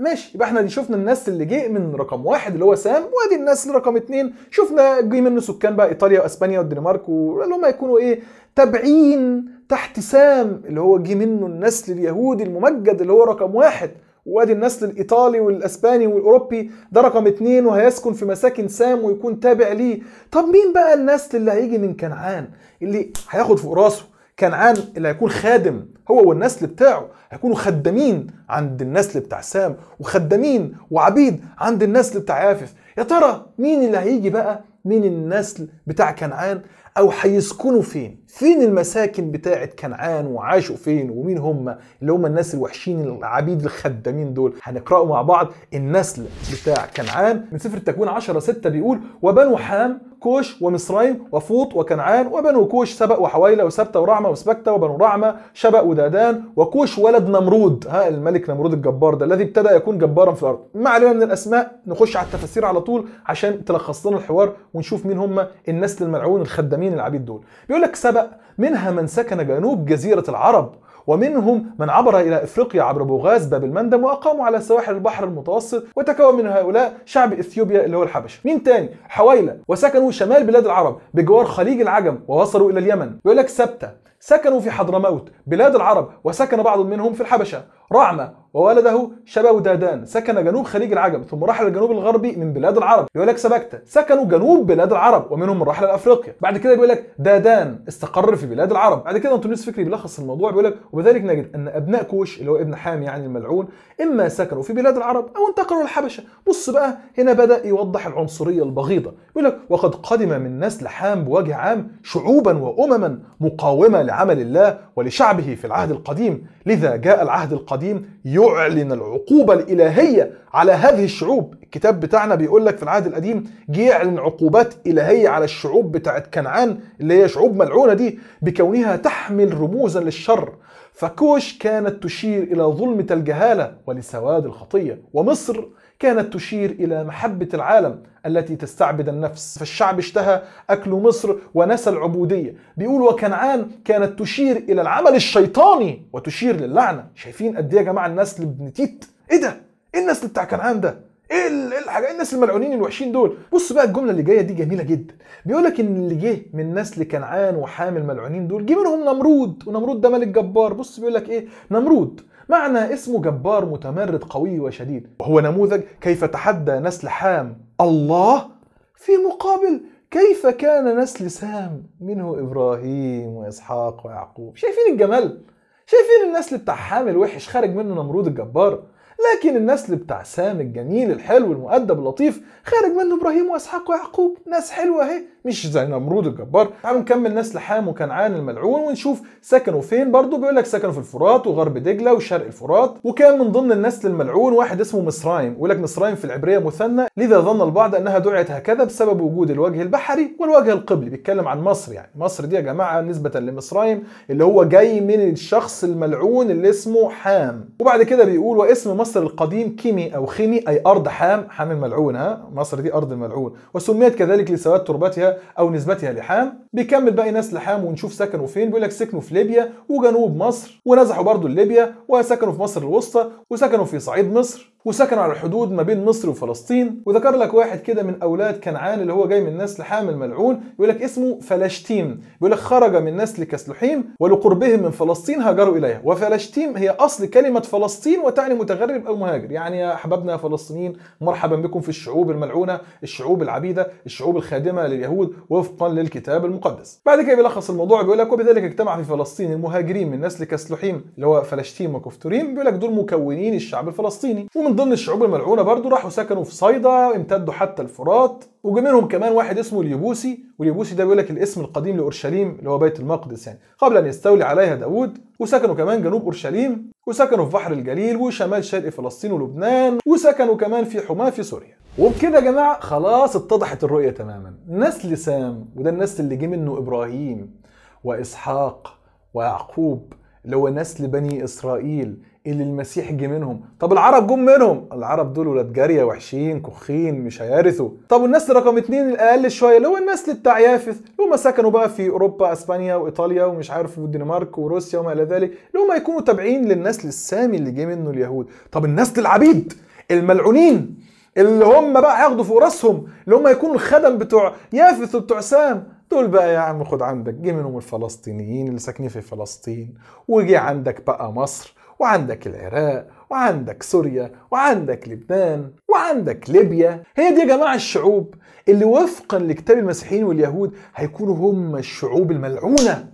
ماشي. يبقى إحنا دي شفنا النسل اللي جه من رقم واحد اللي هو سام وادي النسل رقم اتنين. شفنا جه منه سكان بقى إيطاليا وإسبانيا والدنمارك واللي هم يكونوا إيه؟ تابعين تحت سام اللي هو جه منه النسل اليهودي الممجد اللي هو رقم واحد. وادي النسل الإيطالي والإسباني والأوروبي ده رقم اتنين وهيسكن في مساكن سام ويكون تابع ليه. طب مين بقى النسل اللي هيجي من كنعان؟ اللي هياخد فوق راسه. كنعان اللي هيكون خادم. هو والنسل بتاعه هيكونوا خدامين عند النسل بتاع سام وخدامين وعبيد عند النسل بتاع يافث يا ترى مين اللي هيجي بقى؟ من النسل بتاع كنعان؟ أو هيسكنوا فين؟ فين المساكن بتاعه كنعان وعاشوا فين؟ ومين هم؟ اللي هم الناس الوحشين العبيد الخدامين دول. هنقرأوا مع بعض. النسل بتاع كنعان من سفر التكوين 10 6 بيقول وبنو حام كوش ومصريم وفوط وكنعان وبنو كوش سبأ وحويلة وسبتة ورعمة وسبكتة وبنو رعمة شبأ ودادان وكوش ولد نمرود. ها الملك نمرود الجبار ده الذي ابتدى يكون جبارا في الأرض. ما علينا من الأسماء نخش على التفاسير على طول عشان تلخص لنا الحوار ونشوف مين هم النسل الملعون الخدامين العبيد دول. بيقول لك سبأ منها من سكن جنوب جزيرة العرب. ومنهم من عبر إلى إفريقيا عبر بوغاز باب المندب وأقاموا على سواحل البحر المتوسط وتكون من هؤلاء شعب إثيوبيا اللي هو الحبش مين تاني؟ حويلة. وسكنوا شمال بلاد العرب بجوار خليج العجم ووصلوا إلى اليمن. بيقول لك سبتة. سكنوا في حضرموت بلاد العرب وسكن بعض منهم في الحبشة. رعمة. وولده شبا ودادان سكن جنوب خليج العجم ثم رحل الجنوب الغربي من بلاد العرب. يقول لك سبكتة سكنوا جنوب بلاد العرب ومنهم من رحل لافريقيا بعد كده بيقول لك دادان استقر في بلاد العرب. بعد كده أنطونيوس فكري بيلخص الموضوع بيقول لك وبذلك نجد أن أبناء كوش اللي هو ابن حام يعني الملعون إما سكنوا في بلاد العرب أو انتقلوا للحبشة. بص بقى هنا بدأ يوضح العنصرية البغيضة. بيقول لك وقد قدم من نسل حام بوجه عام شعوبا وامما مقاومة لعمل الله ولشعبه في العهد القديم. لذا جاء العهد القديم يعلن العقوبة الإلهية على هذه الشعوب. الكتاب بتاعنا بيقول لك في العهد القديم جه يعلن عقوبات إلهية على الشعوب بتاعت كنعان اللي هي شعوب ملعونة دي بكونها تحمل رموزا للشر. فكوش كانت تشير إلى ظلمة الجهالة ولسواد الخطية. ومصر كانت تشير إلى محبة العالم التي تستعبد النفس. فالشعب اشتهى أكل مصر ونسى العبودية. بيقول وكنعان كانت تشير إلى العمل الشيطاني وتشير للعنة. شايفين قد إيه يا جماعة النسل ابن تيت إيه ده؟ إيه النسل بتاع كنعان ده؟ إيه إيه الحاجة؟ إيه الناس الملعونين الوحشين دول؟ بص بقى الجملة اللي جاية دي جميلة جدا. بيقول لك إن اللي جه من نسل كنعان وحام الملعونين دول جه منهم نمرود ونمرود ده ملك جبار. بص بيقول لك إيه؟ نمرود. معنى اسمه جبار متمرد قوي وشديد وهو نموذج كيف تحدى نسل حام. الله في مقابل كيف كان نسل سام؟ منه إبراهيم وإسحاق ويعقوب. شايفين الجمال؟ شايفين النسل بتاع حام الوحش خارج منه نمرود الجبار؟ لكن النسل بتاع سام الجميل الحلو المؤدب اللطيف خارج منه إبراهيم وإسحاق ويعقوب. ناس حلوة أهي مش زي نمرود الجبار. تعالوا نكمل نسل حام وكنعان الملعون ونشوف سكنوا فين. برضه بيقول لك سكنوا في الفرات وغرب دجلة وشرق الفرات. وكان من ضمن النسل الملعون واحد اسمه مصرايم. يقول لك مصرايم في العبرية مثنى. لذا ظن البعض أنها دعيت هكذا بسبب وجود الوجه البحري والوجه القبلي. بيتكلم عن مصر يعني. مصر دي يا جماعة نسبة لمصرايم اللي هو جاي من الشخص الملعون اللي اسمه حام. وبعد كده بيقول واسم مصر القديم كيمي أو خيمي أي أرض حام حام الملعون ها؟ مصر دي أرض الملعون وسميت كذلك لسواد تربتها أو نسبتها لحام. بيكمل باقي نسل حام ونشوف سكنوا فين. بيقول لك سكنوا في ليبيا وجنوب مصر ونزحوا برضو ليبيا وسكنوا في مصر الوسطى وسكنوا في صعيد مصر. وسكنوا على الحدود ما بين مصر وفلسطين وذكر لك واحد كده من أولاد كنعان اللي هو جاي من نسل حام الملعون يقول لك اسمه فلشتيم. بيقول لك خرج من نسل كسلحيم ولقربهم من فلسطين هاجروا إليها. وفلشتيم هي أصل كلمة فلسطين وتعني متغرب أو مهاجر. يعني يا أحبابنا يا فلسطينيين مرحبا بكم في الشعوب الملعونة الشعوب العبيدة الشعوب الخادمة لليهود وفقا للكتاب المقدس. بعد كده بيلخص الموضوع بيقول لك وبذلك اجتمع في فلسطين المهاجرين من نسل كسلحيم اللي هو فلشتيم وكفتوريم. بيقول لك دول مكونين الشعب الفلسطيني. ومن ضمن الشعوب الملعونة برضو راحوا سكنوا في صيدا امتدوا حتى الفرات. وجا منهم كمان واحد اسمه اليبوسي واليبوسي ده بيقول لك الاسم القديم لأورشليم اللي هو بيت المقدس يعني. قبل أن يستولي عليها داوود وسكنوا كمان جنوب أورشليم وسكنوا في بحر الجليل وشمال شرق فلسطين ولبنان وسكنوا كمان في حماة في سوريا. وبكده يا جماعة خلاص اتضحت الرؤية تماما. نسل سام وده النسل اللي جه منه إبراهيم وإسحاق ويعقوب اللي هو نسل بني إسرائيل اللي المسيح جه منهم. طب العرب جم منهم. العرب دول ولاد جارية وحشين كخين مش هيرثوا. طب والنسل رقم اتنين الأقل شوية اللي هو النسل بتاع يافث اللي هم سكنوا بقى في أوروبا أسبانيا وإيطاليا ومش عارف والدنمارك وروسيا وما إلى ذلك اللي هم يكونوا تابعين للنسل السامي اللي جه منه اليهود. طب النسل العبيد الملعونين اللي هم بقى هياخدوا فوق راسهم اللي هم يكونوا الخدم بتوع يافث وبتوع سام. دول بقى يا عم خد عندك. جه منهم الفلسطينيين اللي ساكنين في فلسطين وجه عندك بقى مصر. وعندك العراق وعندك سوريا وعندك لبنان وعندك ليبيا. هي دي يا جماعة الشعوب اللي وفقا لكتاب المسيحيين واليهود هيكونوا هم الشعوب الملعونة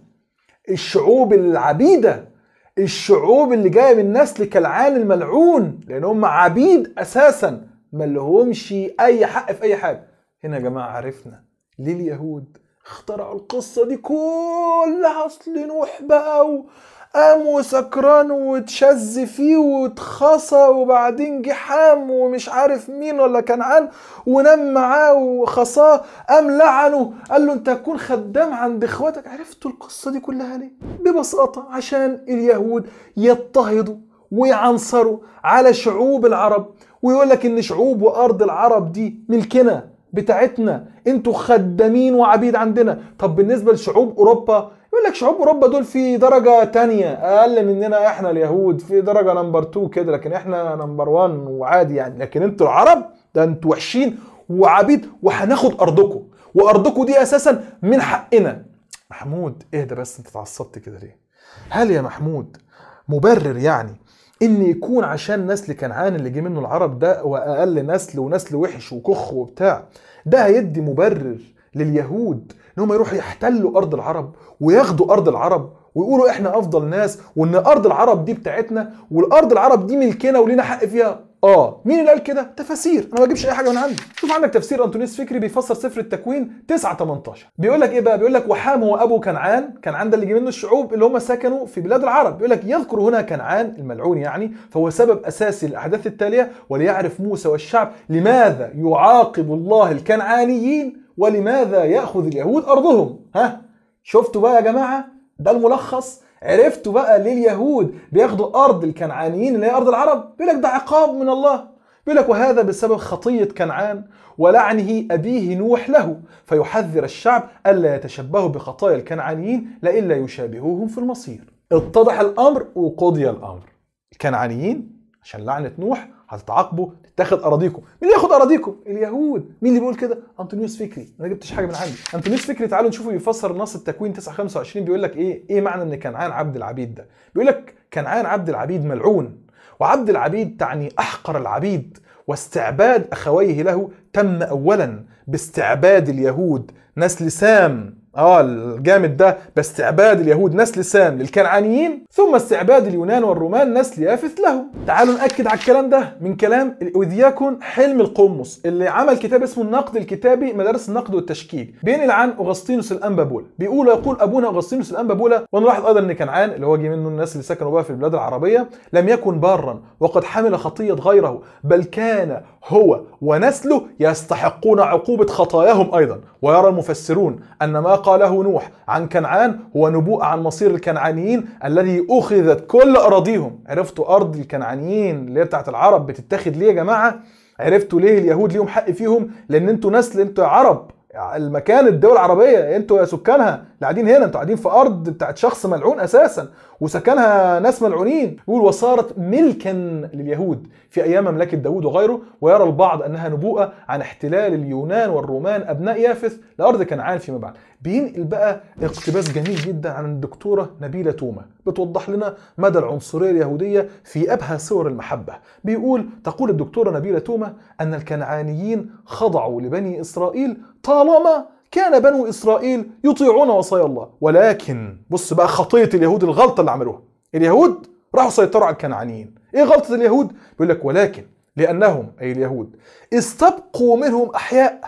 الشعوب العبيدة الشعوب اللي جاية من نسل كالعان الملعون لأن هم عبيد أساسا ما لهمش أي حق في أي حاجة. هنا يا جماعة عرفنا ليه اليهود اخترعوا القصة دي كلها أصل نوح بقى و... قام وسكران واتشذ فيه واتخصى وبعدين جه حام ومش عارف مين ولا كنعان ونام معاه وخصاه قام لعنه قال له أنت هتكون خدام عند إخواتك عرفتوا القصة دي كلها ليه؟ ببساطة عشان اليهود يضطهدوا ويعنصروا على شعوب العرب ويقول لك إن شعوب وأرض العرب دي ملكنا بتاعتنا. أنتوا خدامين وعبيد عندنا. طب بالنسبة لشعوب أوروبا يقول لك شعوب أوروبا دول في درجة تانية. أقل مننا إحنا اليهود في درجة number 2 كده لكن إحنا number 1 وعادي يعني. لكن أنتوا العرب ده أنتوا وحشين وعبيد وهناخد أرضكم. وأرضكم دي أساسا من حقنا. محمود اهدى بس انت اتعصبت كده ليه؟ هل يا محمود مبرر يعني إن يكون عشان نسل كنعان اللي جه منه العرب ده وأقل نسل ونسل وحش وكخ وبتاع ده هيدي مبرر لليهود إن هم يروحوا يحتلوا أرض العرب وياخدوا أرض العرب ويقولوا إحنا أفضل ناس وإن أرض العرب دي بتاعتنا والأرض العرب دي ملكنا ولينا حق فيها. آه مين اللي قال كده؟ تفاسير. أنا ما بجيبش أي حاجة من عندي. شوف عندك تفسير انطونيوس فكري بيفسر سفر التكوين 9 18 بيقول لك إيه بقى؟ بيقول لك وحام هو أبو كنعان. كنعان ده اللي جه منه الشعوب اللي هم سكنوا في بلاد العرب. بيقول لك يذكر هنا كنعان الملعون يعني فهو سبب اساسي للاحداث التالية وليعرف موسى والشعب لماذا يعاقب الله الكنعانيين ولماذا يأخذ اليهود أرضهم. ها؟ شفتوا بقى يا جماعة؟ ده الملخص عرفتوا بقى ليه اليهود بياخدوا أرض الكنعانيين اللي هي أرض العرب؟ بيقول لك ده عقاب من الله. بيقول لك وهذا بسبب خطية كنعان ولعنه أبيه نوح له. فيحذر الشعب ألا يتشبهوا بخطايا الكنعانيين لئلا يشابهوهم في المصير. اتضح الأمر وقضي الأمر. الكنعانيين عشان لعنة نوح هتتعاقبوا تتاخد أراضيكم. مين ياخد أراضيكم؟ اليهود. مين اللي بيقول كده؟ أنطونيوس فكري. أنا جبتش حاجة من عندي. أنطونيوس فكري تعالوا نشوفوا بيفسر نص التكوين 9 25 بيقول لك إيه؟ إيه معنى إن كنعان عبد العبيد ده؟ بيقول لك كنعان عبد العبيد ملعون وعبد العبيد تعني أحقر العبيد. واستعباد أخويه له تم اولا باستعباد اليهود نسل سام. آه الجامد ده باستعباد اليهود نسل سام للكنعانيين ثم استعباد اليونان والرومان نسل يافث لهم. تعالوا نأكد على الكلام ده من كلام الأودياكون حلم القمص اللي عمل كتاب اسمه النقد الكتابي مدارس النقد والتشكيك. بينقل عن أغسطينوس الانبابولا بيقول يقول أبونا أغسطينوس الانبابولا ونلاحظ أيضا إن كنعان اللي هو جه منه الناس اللي سكنوا بقى في البلاد العربية لم يكن بارا وقد حمل خطية غيره بل كان هو ونسله يستحقون عقوبة خطاياهم أيضا. ويرى المفسرون أن ما قاله نوح عن كنعان هو نبوءة عن مصير الكنعانيين الذي أخذت كل أراضيهم. عرفتوا أرض الكنعانيين اللي هي بتاعت العرب بتتاخد ليه يا جماعة؟ عرفتوا ليه اليهود ليهم حق فيهم؟ لأن أنتوا نسل أنتوا عرب. المكان الدول العربية أنتوا يا سكانها اللي قاعدين هنا أنتوا قاعدين في أرض بتاعت شخص ملعون أساسا وسكنها ناس ملعونين. يقول وصارت ملكا لليهود في أيام مملكة داود وغيره ويرى البعض أنها نبوءة عن احتلال اليونان والرومان أبناء يافث لأرض كنعان فيما بعد. بينقل بقى اقتباس جميل جدا عن الدكتورة نبيلة تومة. بتوضح لنا مدى العنصرية اليهودية في أبهى صور المحبة. بيقول تقول الدكتورة نبيلة تومة أن الكنعانيين خضعوا لبني إسرائيل طالما كان بنو إسرائيل يطيعون وصايا الله. ولكن بص بقى خطية اليهود الغلطة اللي عملوها. اليهود راحوا سيطروا على الكنعانيين. إيه غلطة اليهود؟ بيقول لك ولكن لأنهم أي اليهود استبقوا منهم أحياء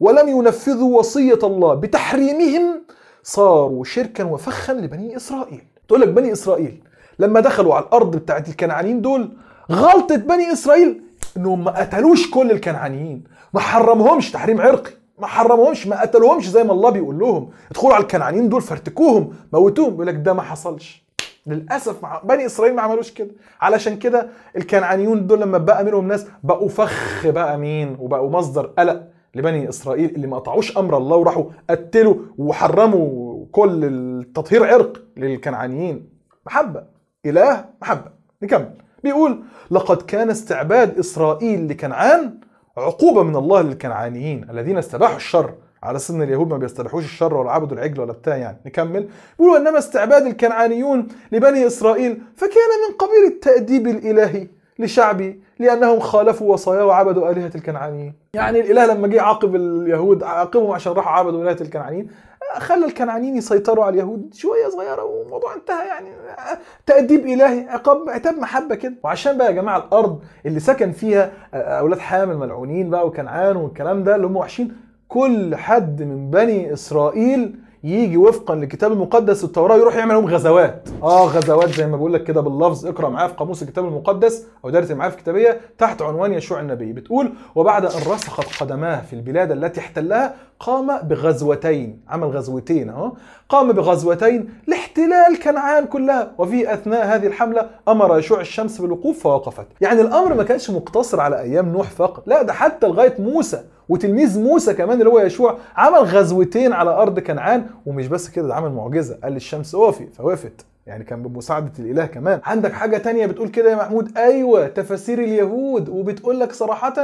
ولم ينفذوا وصية الله. بتحريمهم صاروا شركا وفخا لبني إسرائيل. تقول لك بني إسرائيل لما دخلوا على الأرض بتاعت الكنعانيين دول غلطة بني إسرائيل إنهم ما قتلوش كل الكنعانيين ما حرمهمش تحريم عرقي. ما حرمهمش ما قتلوهمش زي ما الله بيقول لهم. ادخلوا على الكنعانيين دول فارتكوهم موتوهم. يقول لك ده ما حصلش. للأسف مع بني إسرائيل ما عملوش كده. علشان كده الكنعانيون دول لما بقى منهم ناس بقوا فخ بقى مين وبقوا مصدر قلق لبني إسرائيل اللي ما قطعوش أمر الله وراحوا قتلوا وحرموا كل التطهير عرق للكنعانيين. محبة إله محبة. نكمل. بيقول لقد كان استعباد إسرائيل لكنعان عقوبة من الله للكنعانيين الذين استباحوا الشر على سن اليهود ما بيستبيحوش الشر ولا عبدوا العجل ولا بتاع يعني. نكمل. بيقولوا إنما استعباد الكنعانيون لبني إسرائيل فكان من قبيل التأديب الإلهي لشعبي لأنهم خالفوا وصاياه وعبدوا آلهة الكنعانيين. يعني الإله لما جه عاقب اليهود عاقبهم عشان راحوا عبدوا آلهة الكنعانيين. خلى الكنعانيين يسيطروا على اليهود شوية صغيرة والموضوع انتهى يعني. تأديب إلهي عقاب عتاب محبة كده. وعشان بقى يا جماعة الأرض اللي سكن فيها أولاد حام الملعونين بقى وكنعان والكلام ده اللي هم وحشين كل حد من بني إسرائيل يجي وفقا للكتاب المقدس التوراة يروح يعمل لهم غزوات. آه غزوات زي ما بقول لك كده باللفظ. اقرأ معايا في قاموس الكتاب المقدس أو دايرة معايا في كتابيه تحت عنوان يشوع النبي. بتقول وبعد أن رسخت قدماه في البلاد التي احتلها قام بغزوتين. عمل غزوتين اهو قام بغزوتين لاحتلال كنعان كلها. وفي أثناء هذه الحملة أمر يشوع الشمس بالوقوف فوقفت. يعني الأمر ما كانش مقتصر على أيام نوح فقط. لا ده حتى لغاية موسى وتلميذ موسى كمان اللي هو يشوع عمل غزوتين على أرض كنعان ومش بس كده ده عمل معجزة. قال للشمس وقفي فوقفت يعني كان بمساعدة الإله كمان. عندك حاجة تانية بتقول كده يا محمود؟ أيوة تفاسير اليهود وبتقول لك صراحة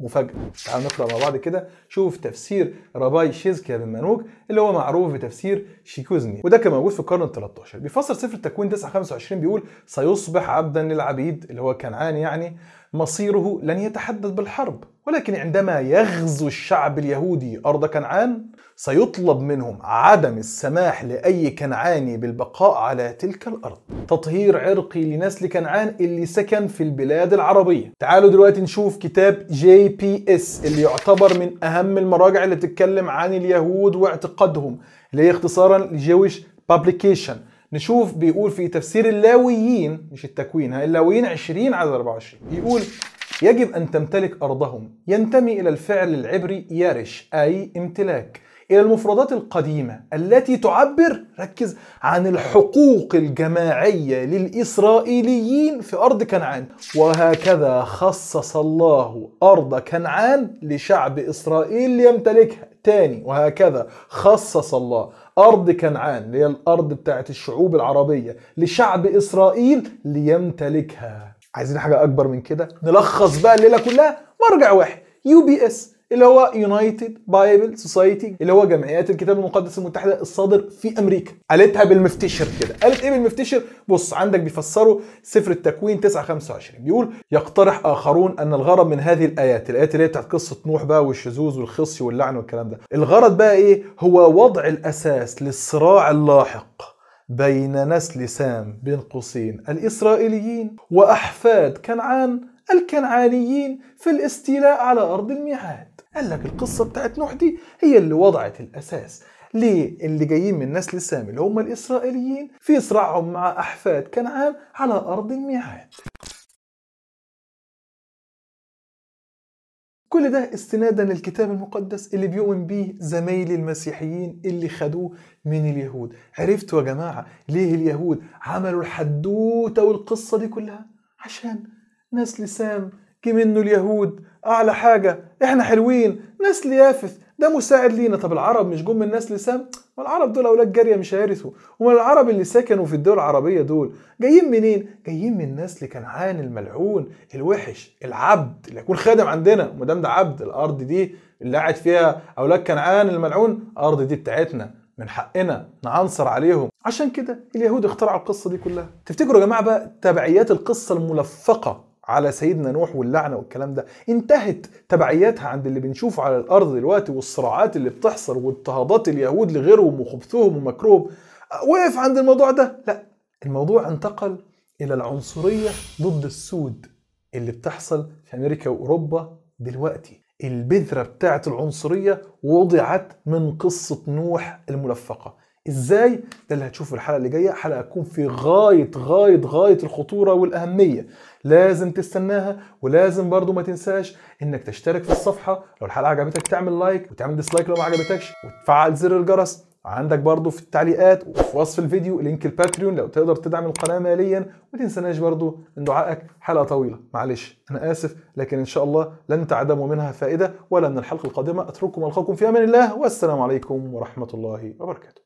مفاجأة. تعالوا نقرأ مع بعض كده. شوف تفسير رباي شيزكيا بن منوك اللي هو معروف بتفسير شيكوزني وده كان موجود في القرن ال 13 بيفسر سفر التكوين 9 25 بيقول سيصبح عبدا للعبيد اللي هو كنعان يعني مصيره لن يتحدث بالحرب. ولكن عندما يغزو الشعب اليهودي أرض كنعان سيطلب منهم عدم السماح لأي كنعاني بالبقاء على تلك الأرض. تطهير عرقي لنسل كنعان اللي سكن في البلاد العربية. تعالوا دلوقتي نشوف كتاب JPS اللي يعتبر من أهم المراجع اللي بتتكلم عن اليهود واعتقادهم اللي هي اختصارا ل Jewish Publication نشوف بيقول في تفسير اللاويين مش التكوين ها اللاويين 20 عدد 24 بيقول يجب أن تمتلك أرضهم. ينتمي إلى الفعل العبري يرش أي امتلاك. إلى المفردات القديمة التي تعبر ركز عن الحقوق الجماعية للإسرائيليين في أرض كنعان. وهكذا خصص الله أرض كنعان لشعب إسرائيل ليمتلكها. تاني وهكذا خصص الله أرض كنعان اللي هي الأرض بتاعت الشعوب العربية لشعب إسرائيل ليمتلكها. عايزين حاجة أكبر من كده؟ نلخص بقى الليلة كلها مرجع واحد. UBS اللي هو United Bible Society اللي هو جمعيات الكتاب المقدس المتحدة الصادر في أمريكا. قالتها بالمفتشر كده. قالت إيه بالمفتشر؟ بص عندك بيفسروا سفر التكوين 9 25 بيقول يقترح آخرون أن الغرض من هذه الآيات الآيات اللي هي بتاعت قصة نوح بقى والشذوذ والخصي واللعن والكلام ده. الغرض بقى إيه؟ هو وضع الأساس للصراع اللاحق. بين نسل سام بين قوسين الإسرائيليين وأحفاد كنعان الكنعانيين في الاستيلاء على أرض الميعاد. قال لك القصة بتاعت نوح دي هي اللي وضعت الأساس. ليه اللي جايين من نسل سام اللي هم الإسرائيليين في صراعهم مع أحفاد كنعان على أرض الميعاد. كل ده استنادا للكتاب المقدس اللي بيؤمن بيه زمايلي المسيحيين اللي خدوه من اليهود. عرفتوا يا جماعة ليه اليهود عملوا الحدوتة والقصة دي كلها؟ عشان نسل سام جه منه اليهود. أعلى حاجة إحنا حلوين. نسل يافث ده مساعد لينا. طب العرب مش جم من نسل سام والعرب دول أولاد جارية مش هيرثوا. وما العرب اللي سكنوا في الدول العربية دول جايين منين؟ جايين من نسل كنعان الملعون الوحش العبد اللي يكون خادم عندنا. وما دام ده عبد الأرض دي اللي قاعد فيها أولاد كنعان الملعون الأرض دي بتاعتنا من حقنا نعنصر عليهم. عشان كده اليهود اخترعوا القصة دي كلها. تفتكروا يا جماعة بقى تبعيات القصة الملفقة على سيدنا نوح واللعنة والكلام ده انتهت تبعياتها عند اللي بنشوفه على الأرض دلوقتي والصراعات اللي بتحصل واضطهادات اليهود لغيرهم وخبثهم ومكرهم وقف عند الموضوع ده. لا الموضوع انتقل إلى العنصرية ضد السود اللي بتحصل في أمريكا وأوروبا دلوقتي. البذرة بتاعه العنصرية وضعت من قصة نوح الملفقة. إزاي؟ ده اللي هتشوفه الحلقة اللي جاية. حلقة تكون في غاية غاية غاية الخطورة والأهمية. لازم تستناها ولازم برضو ما تنساش إنك تشترك في الصفحة. لو الحلقة عجبتك تعمل like وتعمل dislike لو ما عجبتكش. وتفعل زر الجرس. عندك برضو في التعليقات وفي وصف الفيديو link ال Patreon لو تقدر تدعم القناة ماليا. وما تنسناش برضو من دعائك حلقة طويلة. معلش أنا آسف لكن إن شاء الله لن تعدموا منها فائدة ولا من الحلقة القادمة. أترككم وألقاكم في أمان الله. والسلام عليكم ورحمة الله وبركاته.